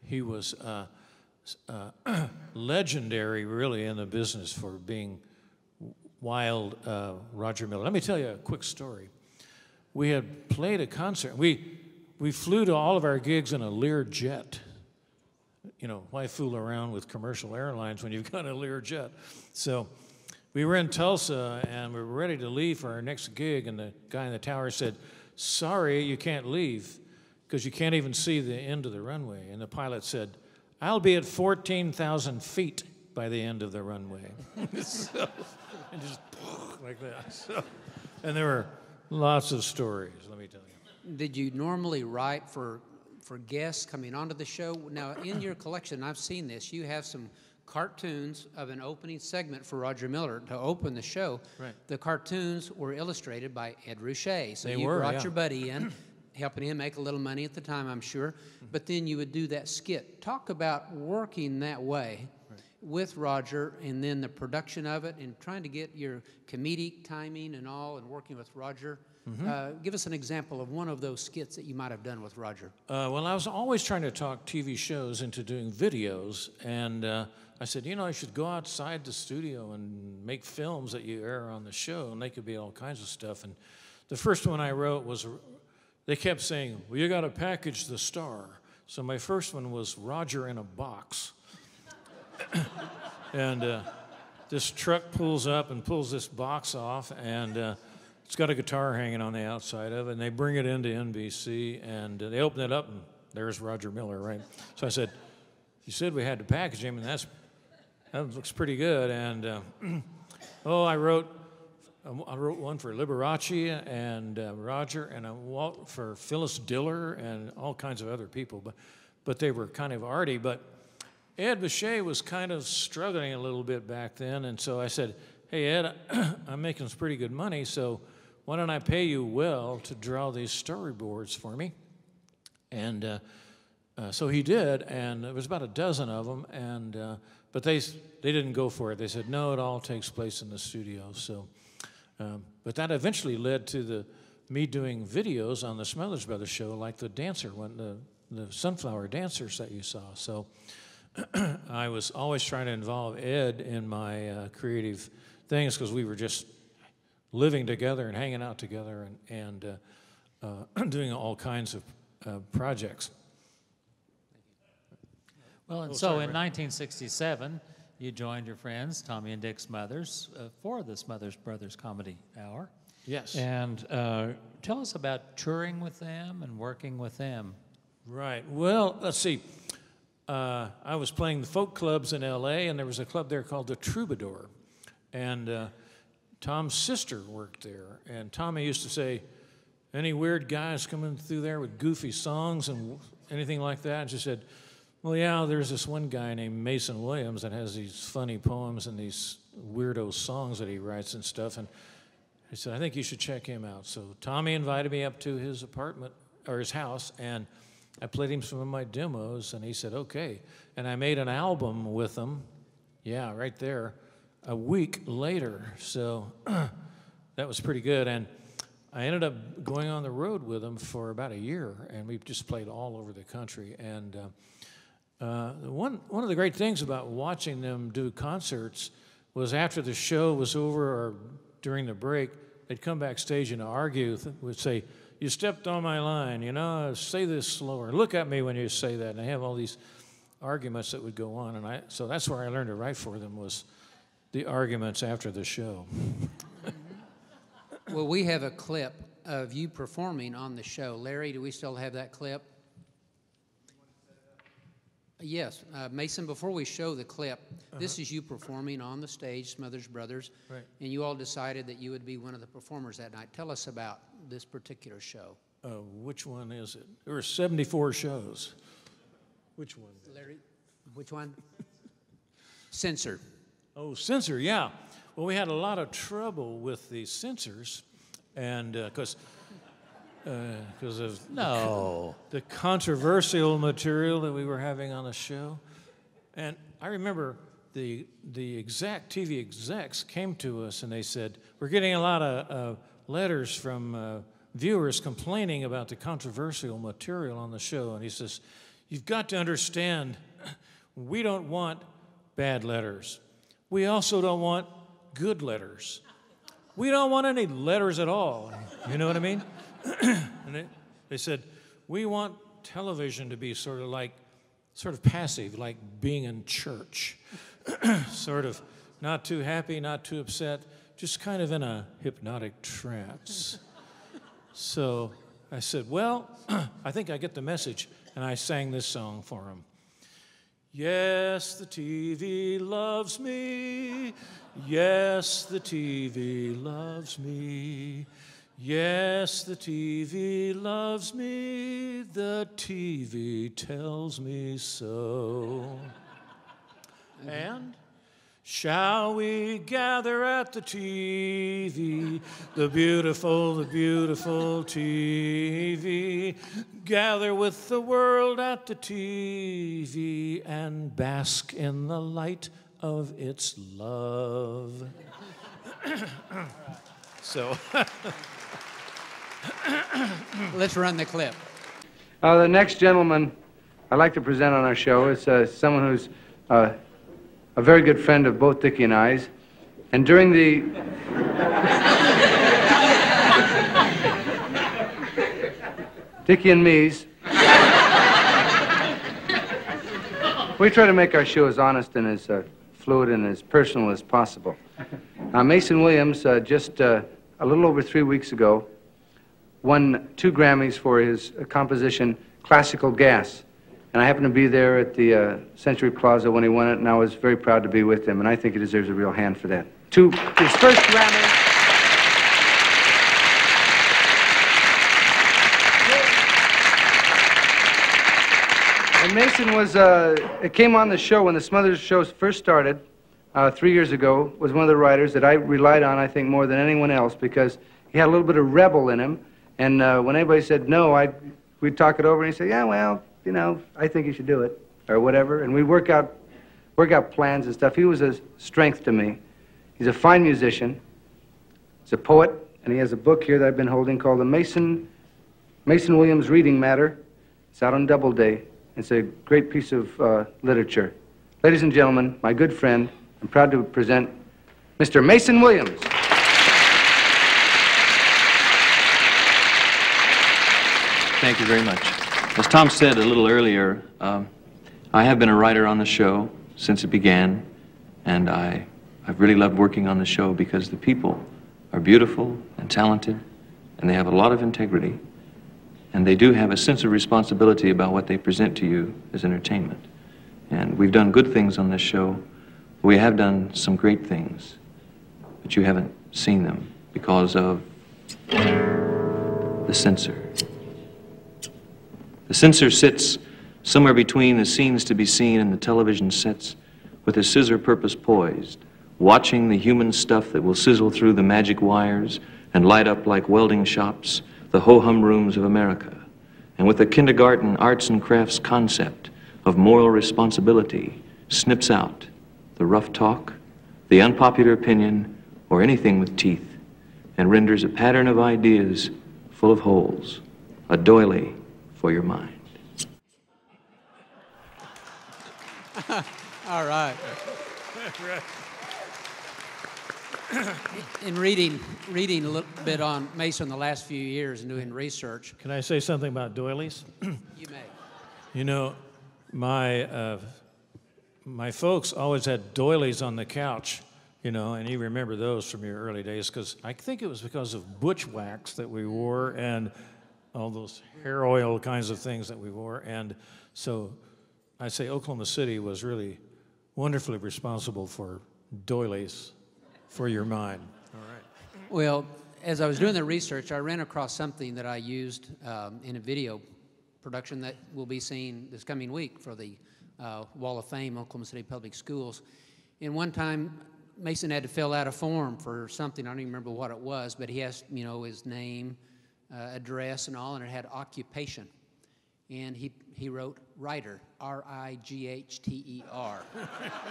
he was uh, uh, [clears throat] legendary, really, in the business for being wild uh, Roger Miller. Let me tell you a quick story. We had played a concert. We, we flew to all of our gigs in a Lear jet you know, why fool around with commercial airlines when you've got a Lear jet? So we were in Tulsa and we were ready to leave for our next gig, and the guy in the tower said, Sorry, you can't leave because you can't even see the end of the runway. And the pilot said, I'll be at 14,000 feet by the end of the runway. [laughs] so, and just [laughs] like that. So, and there were lots of stories, let me tell you. Did you normally write for for guests coming onto the show? Now, in your collection, I've seen this. You have some cartoons of an opening segment for Roger Miller to open the show. Right. The cartoons were illustrated by Ed Ruscha. So They you were, brought yeah. your buddy in, [clears throat] helping him make a little money at the time, I'm sure. Mm-hmm. But then you would do that skit. Talk about working that way with Roger and then the production of it and trying to get your comedic timing and all and working with Roger. Uh, give us an example of one of those skits that you might have done with Roger. Uh, well, I was always trying to talk TV shows into doing videos, and uh, I said, you know, I should go outside the studio and make films that you air on the show, and they could be all kinds of stuff. And the first one I wrote was, they kept saying, well, you got to package the star. So my first one was Roger in a box. [laughs] and uh, this truck pulls up and pulls this box off, and uh, it's got a guitar hanging on the outside of it. And they bring it into NBC, and uh, they open it up, and there's Roger Miller, right? So I said, "You said we had to package him, and that's that looks pretty good." And uh, [clears throat] oh, I wrote. I wrote one for Liberace and uh, Roger, and I wrote for Phyllis Diller and all kinds of other people, but but they were kind of arty. But Ed Ruscha was kind of struggling a little bit back then, and so I said, "Hey Ed, [clears throat] I'm making some pretty good money, so why don't I pay you well to draw these storyboards for me?" And uh, uh, so he did, and there was about a dozen of them, and uh, but they they didn't go for it. They said, "No, it all takes place in the studio." So, um, but that eventually led to the me doing videos on the Smothers Brothers show, like the dancer one, the the sunflower dancers that you saw. So. [clears throat] I was always trying to involve Ed in my uh, creative things because we were just living together and hanging out together and, and uh, uh, [clears throat] doing all kinds of uh, projects. Well, and Oh, so sorry, in Ray. 1967, you joined your friends, Tommy and Dick Smothers, uh, for this Smothers Brothers Comedy Hour. Yes. And uh, tell us about touring with them and working with them. Right. Well, let's see. Uh, I was playing the folk clubs in L.A., and there was a club there called the Troubadour, and uh, Tom's sister worked there. And Tommy used to say, "Any weird guys coming through there with goofy songs and anything like that?" And she said, "Well, yeah, there's this one guy named Mason Williams that has these funny poems and these weirdo songs that he writes and stuff." And he said, I think you should check him out. So Tommy invited me up to his apartment or his house, and I played him some of my demos, and he said, okay. And I made an album with him, yeah, right there, a week later. So [clears throat] that was pretty good. And I ended up going on the road with them for about a year, and we just played all over the country. And uh, uh, one, one of the great things about watching them do concerts was after the show was over or during the break, they'd come backstage and argue, would say, You stepped on my line, you know, say this slower. Look at me when you say that. And they have all these arguments that would go on. And I, so that's where I learned to write for them was the arguments after the show. [laughs] Well, we have a clip of you performing on the show. Larry, do we still have that clip? Yes, uh, Mason, before we show the clip, this is you performing on the stage, Smothers Brothers. Right. And you all decided that you would be one of the performers that night. Tell us about this particular show. Uh, which one is it? There were 74 shows. Which one? Larry, which one? Censored. Oh, censor, yeah. Well, we had a lot of trouble with the censors, and because because of No. the controversial material that we were having on the show. And I remember the, the exec, TV execs came to us and they said, We're getting a lot of uh, letters from uh, viewers complaining about the controversial material on the show. And he says, You've got to understand, [clears throat] we don't want bad letters. We also don't want good letters. We don't want any letters at all. You know what I mean? [clears throat] and they, they said, we want television to be sort of like, sort of passive, like being in church. [clears throat] sort of not too happy, not too upset, just kind of in a hypnotic trance. so I said, well, [clears throat] I think I get the message. And I sang this song for him. Yes, the TV loves me. Yes, the TV loves me. Yes, the TV loves me. The TV tells me so. And shall we gather at the TV, the beautiful, the beautiful TV, gather with the world at the TV and bask in the light of its love? [coughs] so. [coughs] Let's run the clip. Uh, the next gentleman I'd like to present on our show is uh, someone who's uh, a very good friend of both Dickie and I's. And during the. Dickie and me's. we try to make our show as honest and as uh, fluid and as personal as possible. Uh, Mason Williams, uh, just uh, a little over three weeks ago, won two Grammys for his uh, composition Classical Gas. And I happened to be there at the uh, Century Plaza when he won it, and I was very proud to be with him, and I think he deserves a real hand for that. Two, his first Grammy. And Mason was, uh, it came on the show when the Smothers show first started uh, three years ago, was one of the writers that I relied on, I think, more than anyone else because he had a little bit of rebel in him. And uh, when anybody said no, I'd, we'd talk it over and he'd say, yeah, well, you know, I think you should do it or whatever. And we'd work out, work out plans and stuff. He was a strength to me. He's a fine musician. He's a poet, and he has a book here that I've been holding called the Mason, Mason Williams Reading Matter. It's out on Doubleday. It's a great piece of uh, literature. Ladies and gentlemen, my good friend, I'm proud to present Mr. Mason Williams. Thank you very much. As Tom said a little earlier, um, I have been a writer on the show since it began, and I, I've really loved working on the show because the people are beautiful and talented, and they have a lot of integrity, and they do have a sense of responsibility about what they present to you as entertainment. And we've done good things on this show. We have done some great things, but you haven't seen them because of the censor. The censor sits somewhere between the scenes to be seen and the television sets with his scissor purpose poised, watching the human stuff that will sizzle through the magic wires and light up like welding shops the ho hum rooms of America. And with the kindergarten arts and crafts concept of moral responsibility, snips out the rough talk, the unpopular opinion, or anything with teeth, and renders a pattern of ideas full of holes, a doily for your mind. [laughs] All right. In reading, reading a little bit on Mason the last few years and doing research, Can I say something about doilies? you [clears throat] may. You know, my uh, my folks always had doilies on the couch, you know, and you remember those from your early days because I think it was because of butch wax that we wore and all those hair oil kinds of things that we wore, and so I say Oklahoma City was really wonderfully responsible for doilies for your mind. All right. Well, as I was doing the research, I ran across something that I used um, in a video production that will be seen this coming week for the uh, Wall of Fame, Oklahoma City Public Schools. And one time, Mason had to fill out a form for something. I don't even remember what it was, but he asked, you know, his name, uh, address, and all, and it had occupation. And he, he wrote writer, R I G H T E R.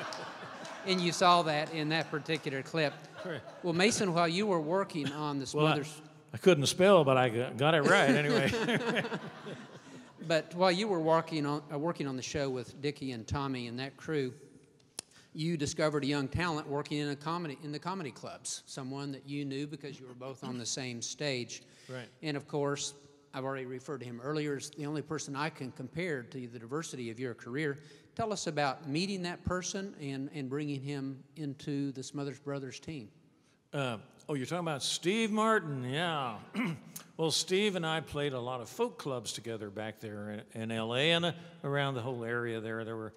[laughs] and you saw that in that particular clip. [laughs] Well, Mason, while you were working on the Well, I, I couldn't spell, but I got- got it right anyway. [laughs] but while you were working on, uh, working on the show with Dickie and Tommy and that crew, you discovered a young talent working in a comedy in the comedy clubs. Someone that you knew because you were both on the same stage. Right. And of course, I've already referred to him earlier as the only person I can compare to the diversity of your career. Tell us about meeting that person and, and bringing him into the Smothers Brothers team. Uh, oh, you're talking about Steve Martin, yeah. [clears throat] well, Steve and I played a lot of folk clubs together back there in, in L.A. and uh, around the whole area there. There were,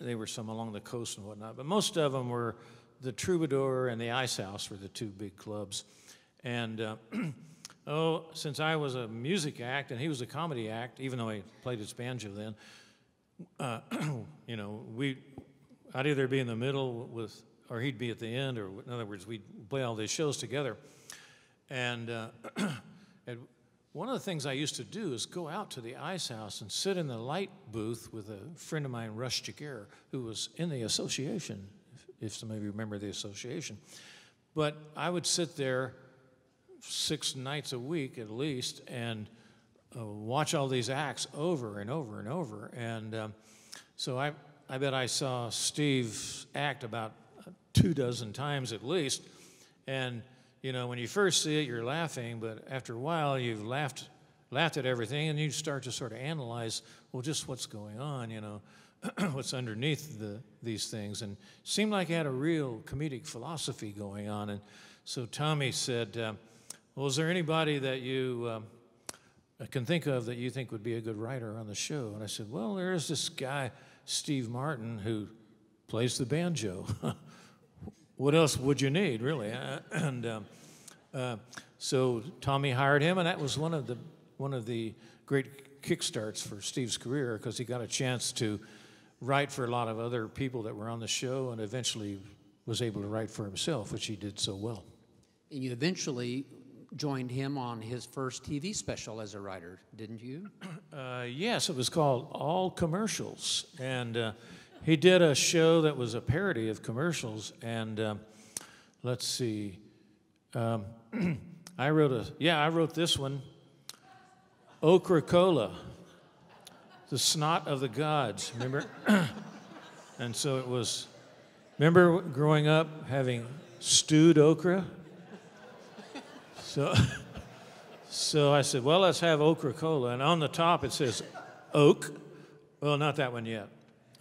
they were some along the coast and whatnot, but most of them were the Troubadour and the Ice House were the two big clubs. And uh, [clears throat] oh, since I was a music act and he was a comedy act, even though he played his banjo then, uh, [clears throat] you know, we, I'd either be in the middle with, or he'd be at the end, or in other words, we'd play all these shows together. And, uh, [clears throat] one of the things I used to do is go out to the ice house and sit in the light booth with a friend of mine, Russ Giguere, who was in the association, if, some of you remember the association. But I would sit there six nights a week at least and uh, watch all these acts over and over and over. And um, so I, I bet I saw Steve act about two dozen times at least. And, you know, when you first see it, you're laughing, but after a while, you've laughed, laughed at everything, and you start to sort of analyze, well, just what's going on, you know, [clears throat] what's underneath the, these things. And seemed like he had a real comedic philosophy going on. And so Tommy said, uh, well, is there anybody that you um, can think of that you think would be a good writer on the show? And I said, Well, there is this guy, Steve Martin, who plays the banjo. [laughs] what else would you need, really? [clears throat] And um, uh, so Tommy hired him, and that was one of the one of the great kickstarts for Steve's career because he got a chance to write for a lot of other people that were on the show, and eventually was able to write for himself, which he did so well. And you eventually joined him on his first TV special as a writer, didn't you? [clears throat] Uh, yes, it was called All Commercials, and uh, he did a show that was a parody of commercials. And um, let's see, um, [clears throat] I wrote a yeah, I wrote this one, Okra Cola, the snot of the gods. Remember? [clears throat] and so it was. Remember growing up having stewed okra? So. [laughs] So I said, well, let's have okra cola. And on the top it says oak. Well, not that one yet.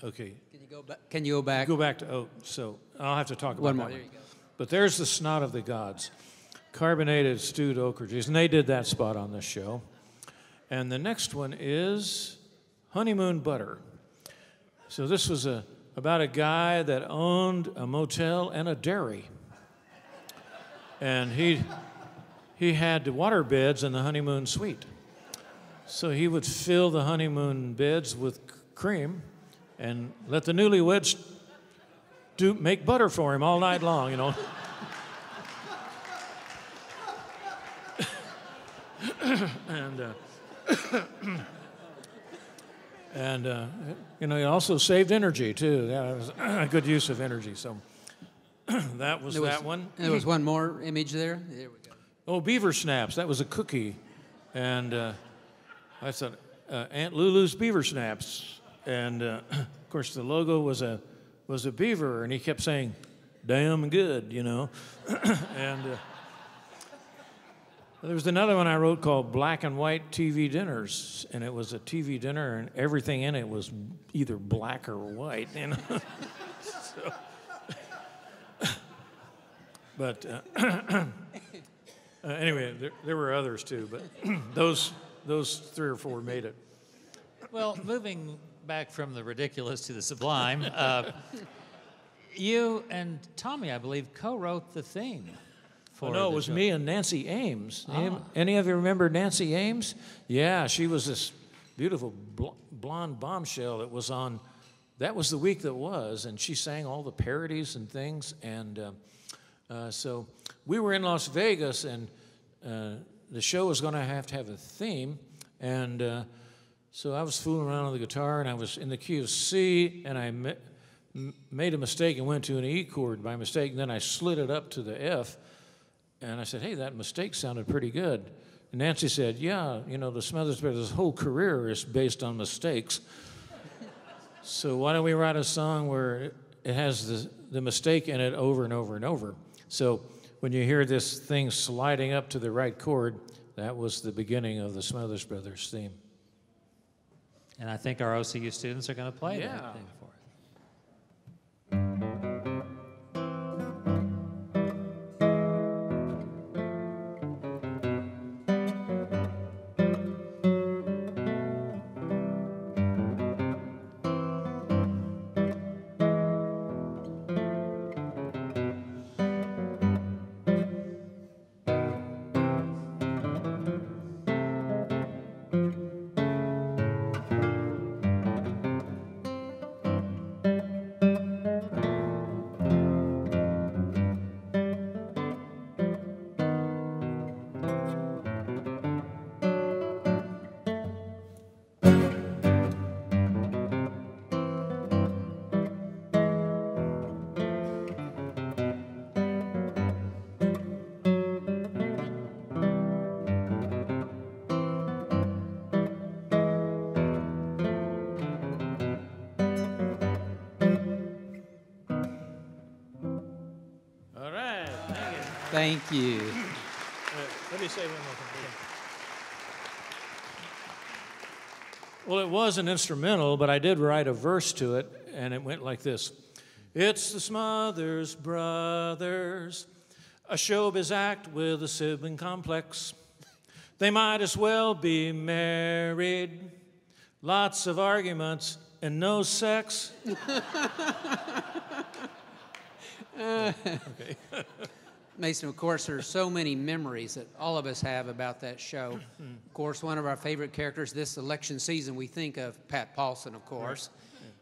Okay. Can you go back? Can you go back? Go back to oh, So I'll have to talk about One that more. There you go. But there's the snot of the gods. Carbonated stewed okra juice. And they did that spot on this show. And the next one is honeymoon butter. So this was a, about a guy that owned a motel and a dairy. And he, he had the water beds in the honeymoon suite. So he would fill the honeymoon beds with cream and let the newlyweds do, make butter for him all night long, you know. [laughs] and uh, [coughs] and uh, you know, it also saved energy too. That was [coughs] a good use of energy. So [coughs] that was, was- that one. There was one more image there. There we go. Oh, beaver snaps. That was a cookie, and uh, I thought uh, Aunt Lulu's beaver snaps, and uh, [clears throat] of course the logo was a was a beaver, and he kept saying, "Damn good," you know, [clears throat] and. Uh, there was another one I wrote called Black and White TV Dinners, and it was a TV dinner, and everything in it was either black or white, you know. [laughs] So- but uh, [clears throat] uh, anyway, there, there were others too, but those those three or four made it. Well, moving back from the ridiculous to the sublime. Uh, [laughs] you and Tommy, I believe, co-wrote the theme. For Oh, no, it was show. me and Nancy Ames. Any, Ah. any of you remember Nancy Ames? Yeah, she was this beautiful bl- blonde bombshell that was on. That was the week that was, and she sang all the parodies and things. And uh, uh, so we were in Las Vegas, and uh, the show was going to have to have a theme. And uh, so I was fooling around on the guitar, and I was in the key of C, and I made a mistake and went to an E chord by mistake, and then I slid it up to the F. And I said, hey, that mistake sounded pretty good. And Nancy said, yeah, you know, the Smothers Brothers' whole career is based on mistakes. so why don't we write a song where it has the, the mistake in it over and over and over? So when you hear this thing sliding up to the right chord, that was the beginning of the Smothers Brothers theme. And I think our OCU students are going to play Yeah. that thank you. Thank. Let me say one more thing. Well, it was an instrumental, but I did write a verse to it, and it went like this It's the Smothers Brothers, a showbiz act with a sibling complex. They might as well be married. Lots of arguments and no sex. [laughs] [laughs] Mason, of course, there's so many memories that all of us have about that show. Of course, one of our favorite characters this election season, we think of Pat Paulsen, of course.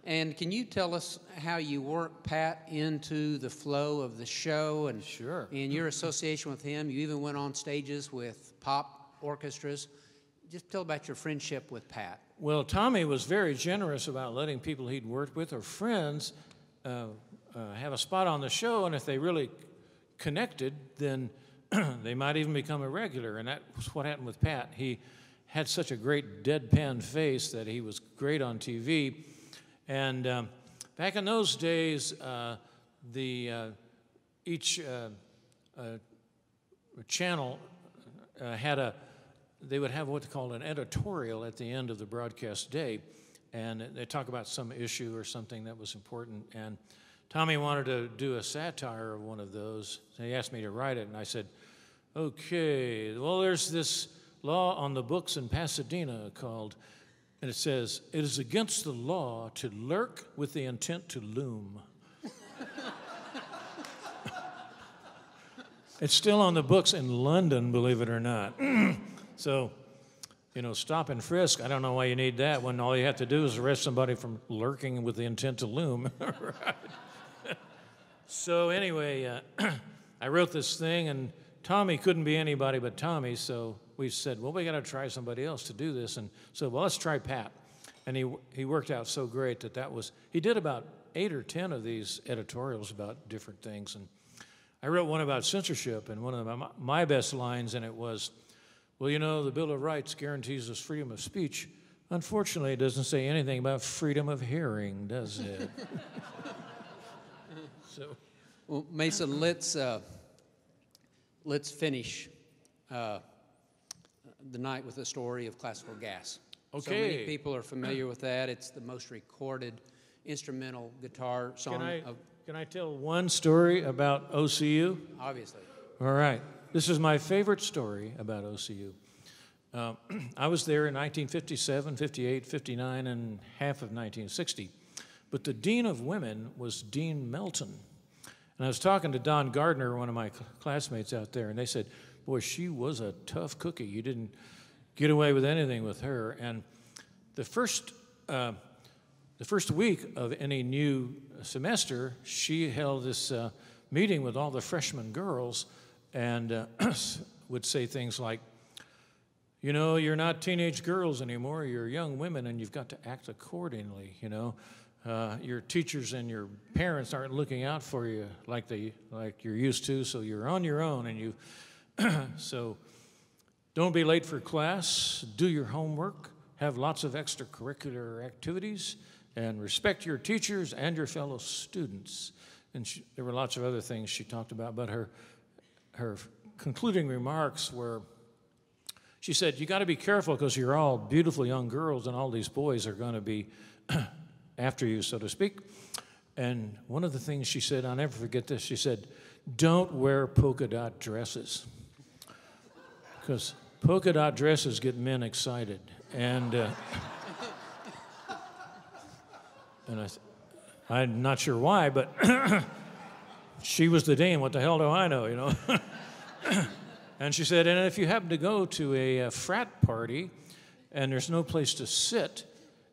And can you tell us how you work Pat into the flow of the show and Sure. in your association with him? You even went on stages with pop orchestras. Just tell about your friendship with Pat. Well, Tommy was very generous about letting people he'd worked with or friends uh, uh, have a spot on the show, and if they really connected, then [clears throat] they might even become a regular. And that was what happened with Pat. He had such a great deadpan face that he was great on TV. And um, back in those days, uh, the uh, each uh, uh, channel uh, had a they would have what's called an editorial at the end of the broadcast day and they talk about some issue or something that was important and tommy wanted to do a satire of one of those so he asked me to write it and i said okay well there's this law on the books in pasadena called and it says it is against the law to lurk with the intent to loom [laughs] It's still on the books in London, believe it or not. [clears throat] so, you know, stop and frisk. I don't know why you need that when all you have to do is arrest somebody from lurking with the intent to loom. [laughs] Right. So, anyway, uh, [clears throat] I wrote this thing, and Tommy couldn't be anybody but Tommy. So we said, well, we got to try somebody else to do this. And so, well, let's try Pat. And he, he worked out so great that that was, he did about eight or 10 of these editorials about different things. And I wrote one about censorship, and one of my, my best lines in it was, Well, you know, the Bill of Rights guarantees us freedom of speech. Unfortunately, it doesn't say anything about freedom of hearing, does it? [laughs] so, Well, Mason, let's uh, let's finish uh, the night with the story of classical gas. So many Okay. people are familiar with that. It's the most recorded instrumental guitar song can I, of can I tell one story about OCU? obviously. All right. This is my favorite story about OCU. Uh, [clears throat] I was there in 1957, 58, 59, and half of 1960. But the dean of women was Dean Melton. And I was talking to Don Gardner, one of my classmates out there, and they said, Boy, she was a tough cookie. You didn't get away with anything with her. And the first, uh, the first week of any new semester, she held this uh, meeting with all the freshman girls and uh, [clears throat] would say things like, you know, you're not teenage girls anymore, you're young women, and you've got to act accordingly, you know. Uh, your teachers and your parents aren't looking out for you like they like you're used to, so you're on your own, and you [clears throat] so don't be late for class. Do your homework. Have lots of extracurricular activities, and respect your teachers and your fellow students. And she, there were lots of other things she talked about, but her her concluding remarks were. She said, You got to be careful because you're all beautiful young girls, and all these boys are going to be [clears throat] after you, so to speak. And one of the things she said, I'll never forget this, she said, Don't wear polka dot dresses. Because polka dot dresses get men excited. And, uh, and I, I'm not sure why, but [coughs] she was the dean. What the hell do I know, you know? [coughs] and she said, and if you happen to go to a, a frat party and there's no place to sit,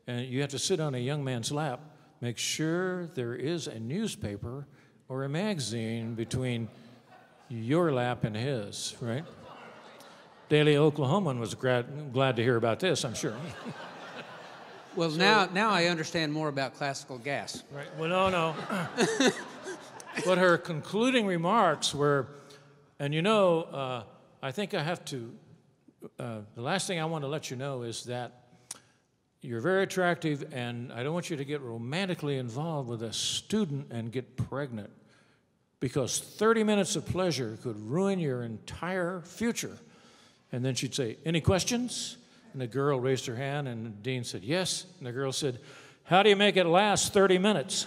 and you have to sit on a young man's lap, make sure there is a newspaper or a magazine between your lap and his, right? Daily Oklahoman was glad, glad to hear about this, I'm sure. [laughs] Well, now, now I understand more about classical gas. Right. Well, no, no. [laughs] but her concluding remarks were, and you know, uh, I think I have to. Uh, the last thing I want to let you know is that you're very attractive, and I don't want you to get romantically involved with a student and get pregnant because 30 minutes of pleasure could ruin your entire future. And then she'd say, Any questions? And the girl raised her hand, and the dean said, Yes. And the girl said, How do you make it last 30 minutes?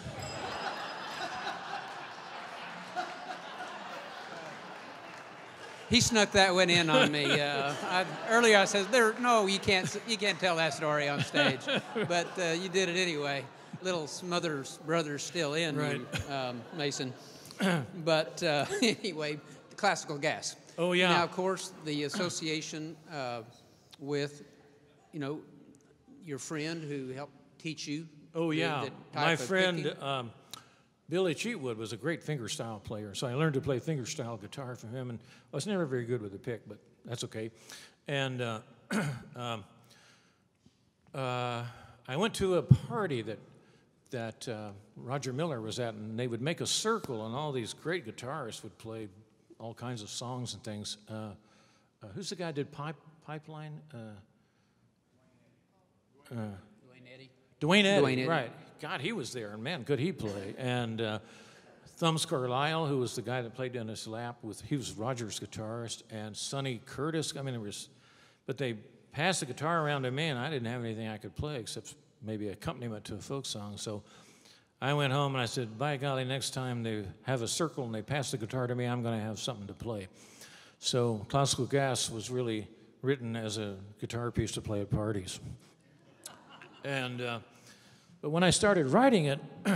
He snuck that one in on me. Uh, [laughs] I, earlier I said, there, no, you can't, you can't tell that story on stage. [laughs] But uh, you did it anyway. Little Smothers Brothers still in, you, um, Mason. [clears throat] but uh, [laughs] anyway, classical gas. Oh, yeah. Now, of course, the association uh, with, you know, your friend who helped teach you. Oh, yeah. the My type of friend um, Billy Cheatwood was a great fingerstyle player, so I learned to play fingerstyle guitar from him, and I was never very good with the pick, but that's okay. And uh, [clears throat] um, uh, I went to a party that that uh, Roger Miller was at, and they would make a circle, and all these great guitarists would play all kinds of songs and things. Uh, uh, who's the guy who did pipe, Pipeline? Uh, Duane Eddy. Duane Eddy, Duane Eddy. right. God, he was there, and man, could he play. And uh, Thumbs Carllile, who was the guy that played in his lap with, he was Roger's guitarist, and Sonny Curtis. I mean, there was, but they passed the guitar around to me, and I didn't have anything I could play except maybe accompaniment to a folk song. So I went home and I said, by golly, next time they have a circle and they pass the guitar to me, I'm going to have something to play. So Classical Gas was really written as a guitar piece to play at parties. And, uh, but when I started writing it, [clears throat]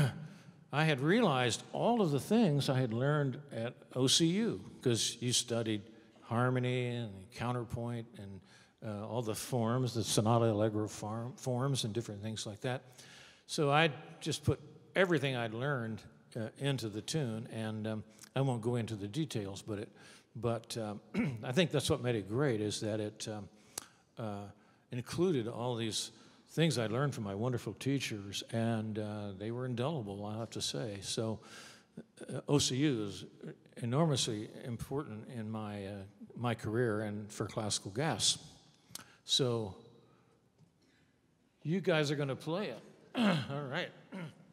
I had realized all of the things I had learned at OCU, because you studied harmony and counterpoint and uh, all the forms, the sonata allegro form, forms, and different things like that. So I just put everything I'd learned uh, into the tune, and um, I won't go into the details, but it, but um, [clears throat] I think that's what made it great is that it um, uh, included all these things I learned from my wonderful teachers, and uh, they were indelible, I have to say. So uh, OCU is enormously important in my uh, my career and for classical gas. So you guys are going to play it. [clears throat] All right. [clears throat]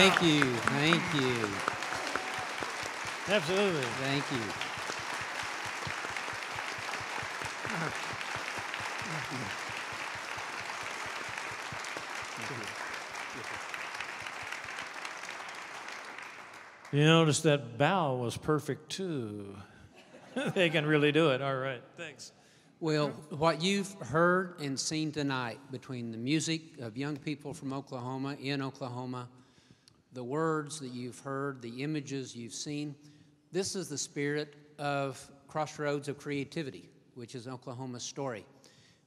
Thank you. Thank you. Absolutely. Thank you. You notice that bow was perfect too. [laughs] they can really do it. All right. Thanks. Well, what you've heard and seen tonight between the music of young people from Oklahoma, in Oklahoma, the words that you've heard, the images you've seen, this is the spirit of Crossroads of Creativity, which is Oklahoma's story.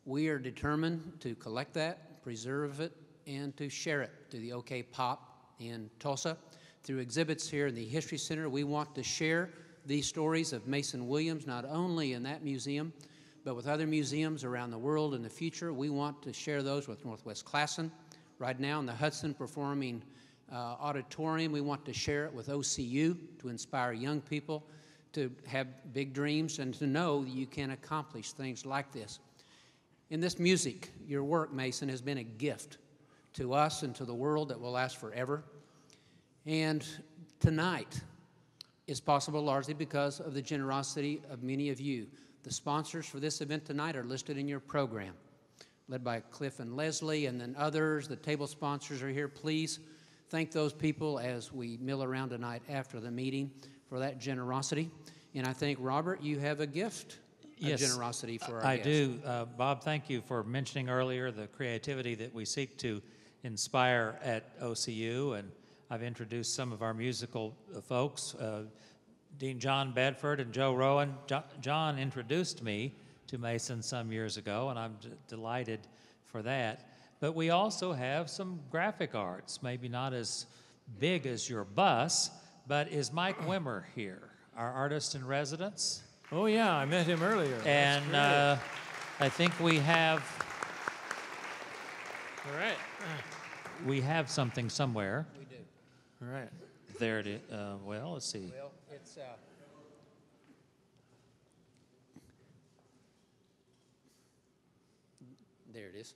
We are determined to collect that, preserve it, and to share it to the OKPOP in Tulsa. Through exhibits here in the History Center, we want to share these stories of Mason Williams, not only in that museum, but with other museums around the world in the future. We want to share those with Northwest Classen. Right now in the Hudson Performing uh, Auditorium, we want to share it with OCU to inspire young people to have big dreams and to know that you can accomplish things like this. In this music, your work, Mason, has been a gift to us and to the world that will last forever. And tonight is possible largely because of the generosity of many of you. The sponsors for this event tonight are listed in your program, led by Cliff and Leslie, and then others. The table sponsors are here. Please thank those people as we mill around tonight after the meeting for that generosity. And I think, Robert, you have a gift Yes, of generosity for our I guests. do. Uh, Bob, thank you for mentioning earlier the creativity that we seek to inspire at OCU. And I've introduced some of our musical uh, folks, uh, Dean John Bedford and Joe Rowan. Jo- John introduced me to Mason some years ago, and I'm d- delighted for that. But we also have some graphic arts, maybe not as big as your bus, but is Mike Wimmer here, our artist in residence? Oh yeah, I met him earlier. And uh, I think we have all right. we have something somewhere. We do. All right. There it is. Uh, well, let's see. Well, it's, uh, there it is.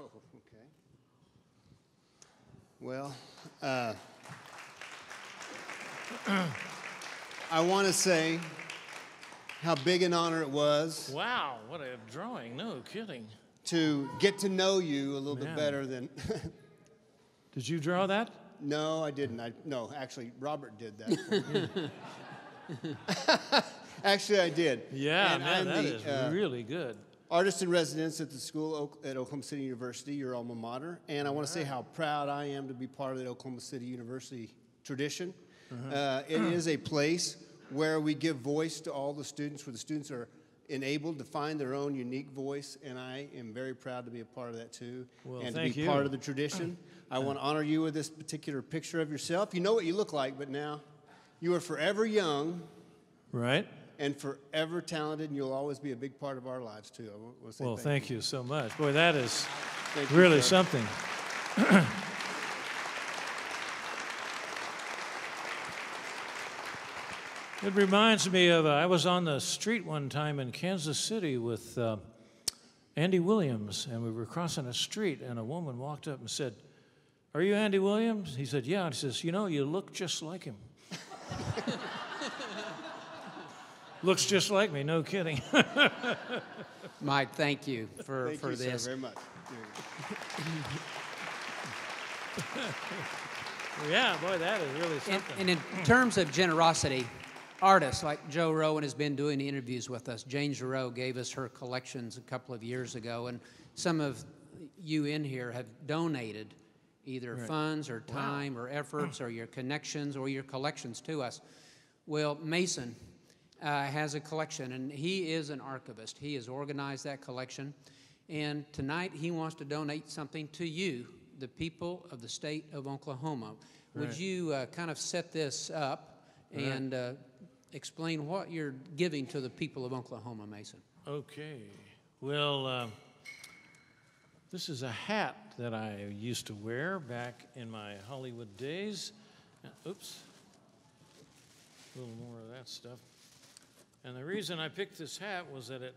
Oh, okay. Well, uh, [clears throat] I want to say how big an honor it was Wow, what a drawing! No kidding. to get to know you a little Man. bit better than. [laughs] Did you draw that? no, I didn't. I no, actually, Robert did that. [laughs] [laughs] actually, I did. Yeah, And man, I'm that the, is uh, really good. Artist in residence at the school at Oklahoma City University, your alma mater, and I want to say how proud I am to be part of the Oklahoma City University tradition. Uh, it is a place where we give voice to all the students, where the students are enabled to find their own unique voice, and I am very proud to be a part of that too, Well, and thank to be you. part of the tradition. [clears throat] I want to honor you with this particular picture of yourself. You know what you look like, but now you are forever young Right? And forever talented, and you'll always be a big part of our lives too. I want to say Well, thank, thank you so much. Boy, that is Thank really sir. something. [clears throat] It reminds me of uh, I was on the street one time in Kansas City with uh, Andy Williams, and we were crossing a street, and a woman walked up and said, "Are you Andy Williams?" He said, "Yeah." And he says, "You know, you look just like him." [laughs] Looks just like me, no kidding. [laughs] Mike, thank you for, this. Thank for you, this. sir, very much. yeah, boy, that is really something. and in terms of generosity, artists like Joe Rowan has been doing interviews with us. Jane Giroux gave us her collections a couple of years ago, and some of you in here have donated either funds or time or efforts or your connections or your collections to us. Well, Mason uh, has a collection, and he is an archivist. He has organized that collection, and tonight he wants to donate something to you, the people of the state of Oklahoma. Would you uh, kind of set this up and uh, explain what you're giving to the people of Oklahoma, Mason? Okay. Well, um, this is a hat that I used to wear back in my Hollywood days. Uh, Oops. A little more of that stuff. And the reason I picked this hat was that it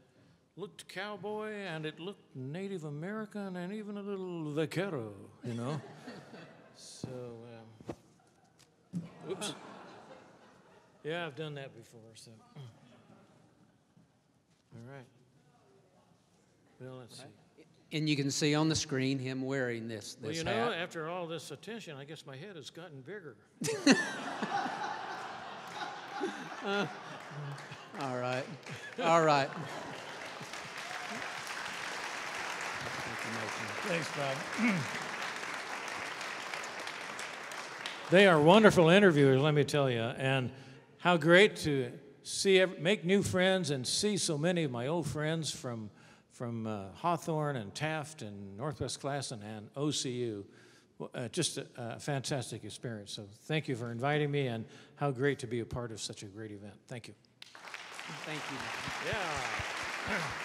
looked cowboy and it looked Native American and even a little vaquero, you know? [laughs] so, um, oops. Yeah, I've done that before, so. [clears throat] All right. Well, let's see. And you can see on the screen him wearing this, this Well, you know, hat. after all this attention, I guess my head has gotten bigger. [laughs] [laughs] All right. All right. Thanks, Bob. they are wonderful interviewers, let me tell you, and how great to see, make new friends and see so many of my old friends from, from uh, Hawthorne and Taft and Northwest Classen and OCU. Uh, just a, a fantastic experience. So thank you for inviting me, and how great to be a part of such a great event. Thank you. Thank you. Yeah.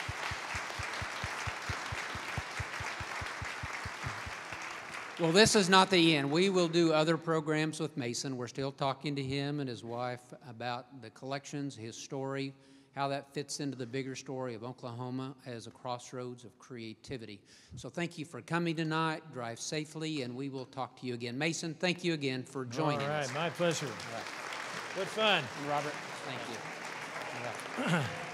Well, this is not the end. We will do other programs with Mason. We're still talking to him and his wife about the collections, his story, how that fits into the bigger story of Oklahoma as a crossroads of creativity. So thank you for coming tonight. Drive safely, and we will talk to you again. Mason, thank you again for joining us. All right, us. my pleasure. Good fun. And Robert, thank you. Yeah. [clears throat]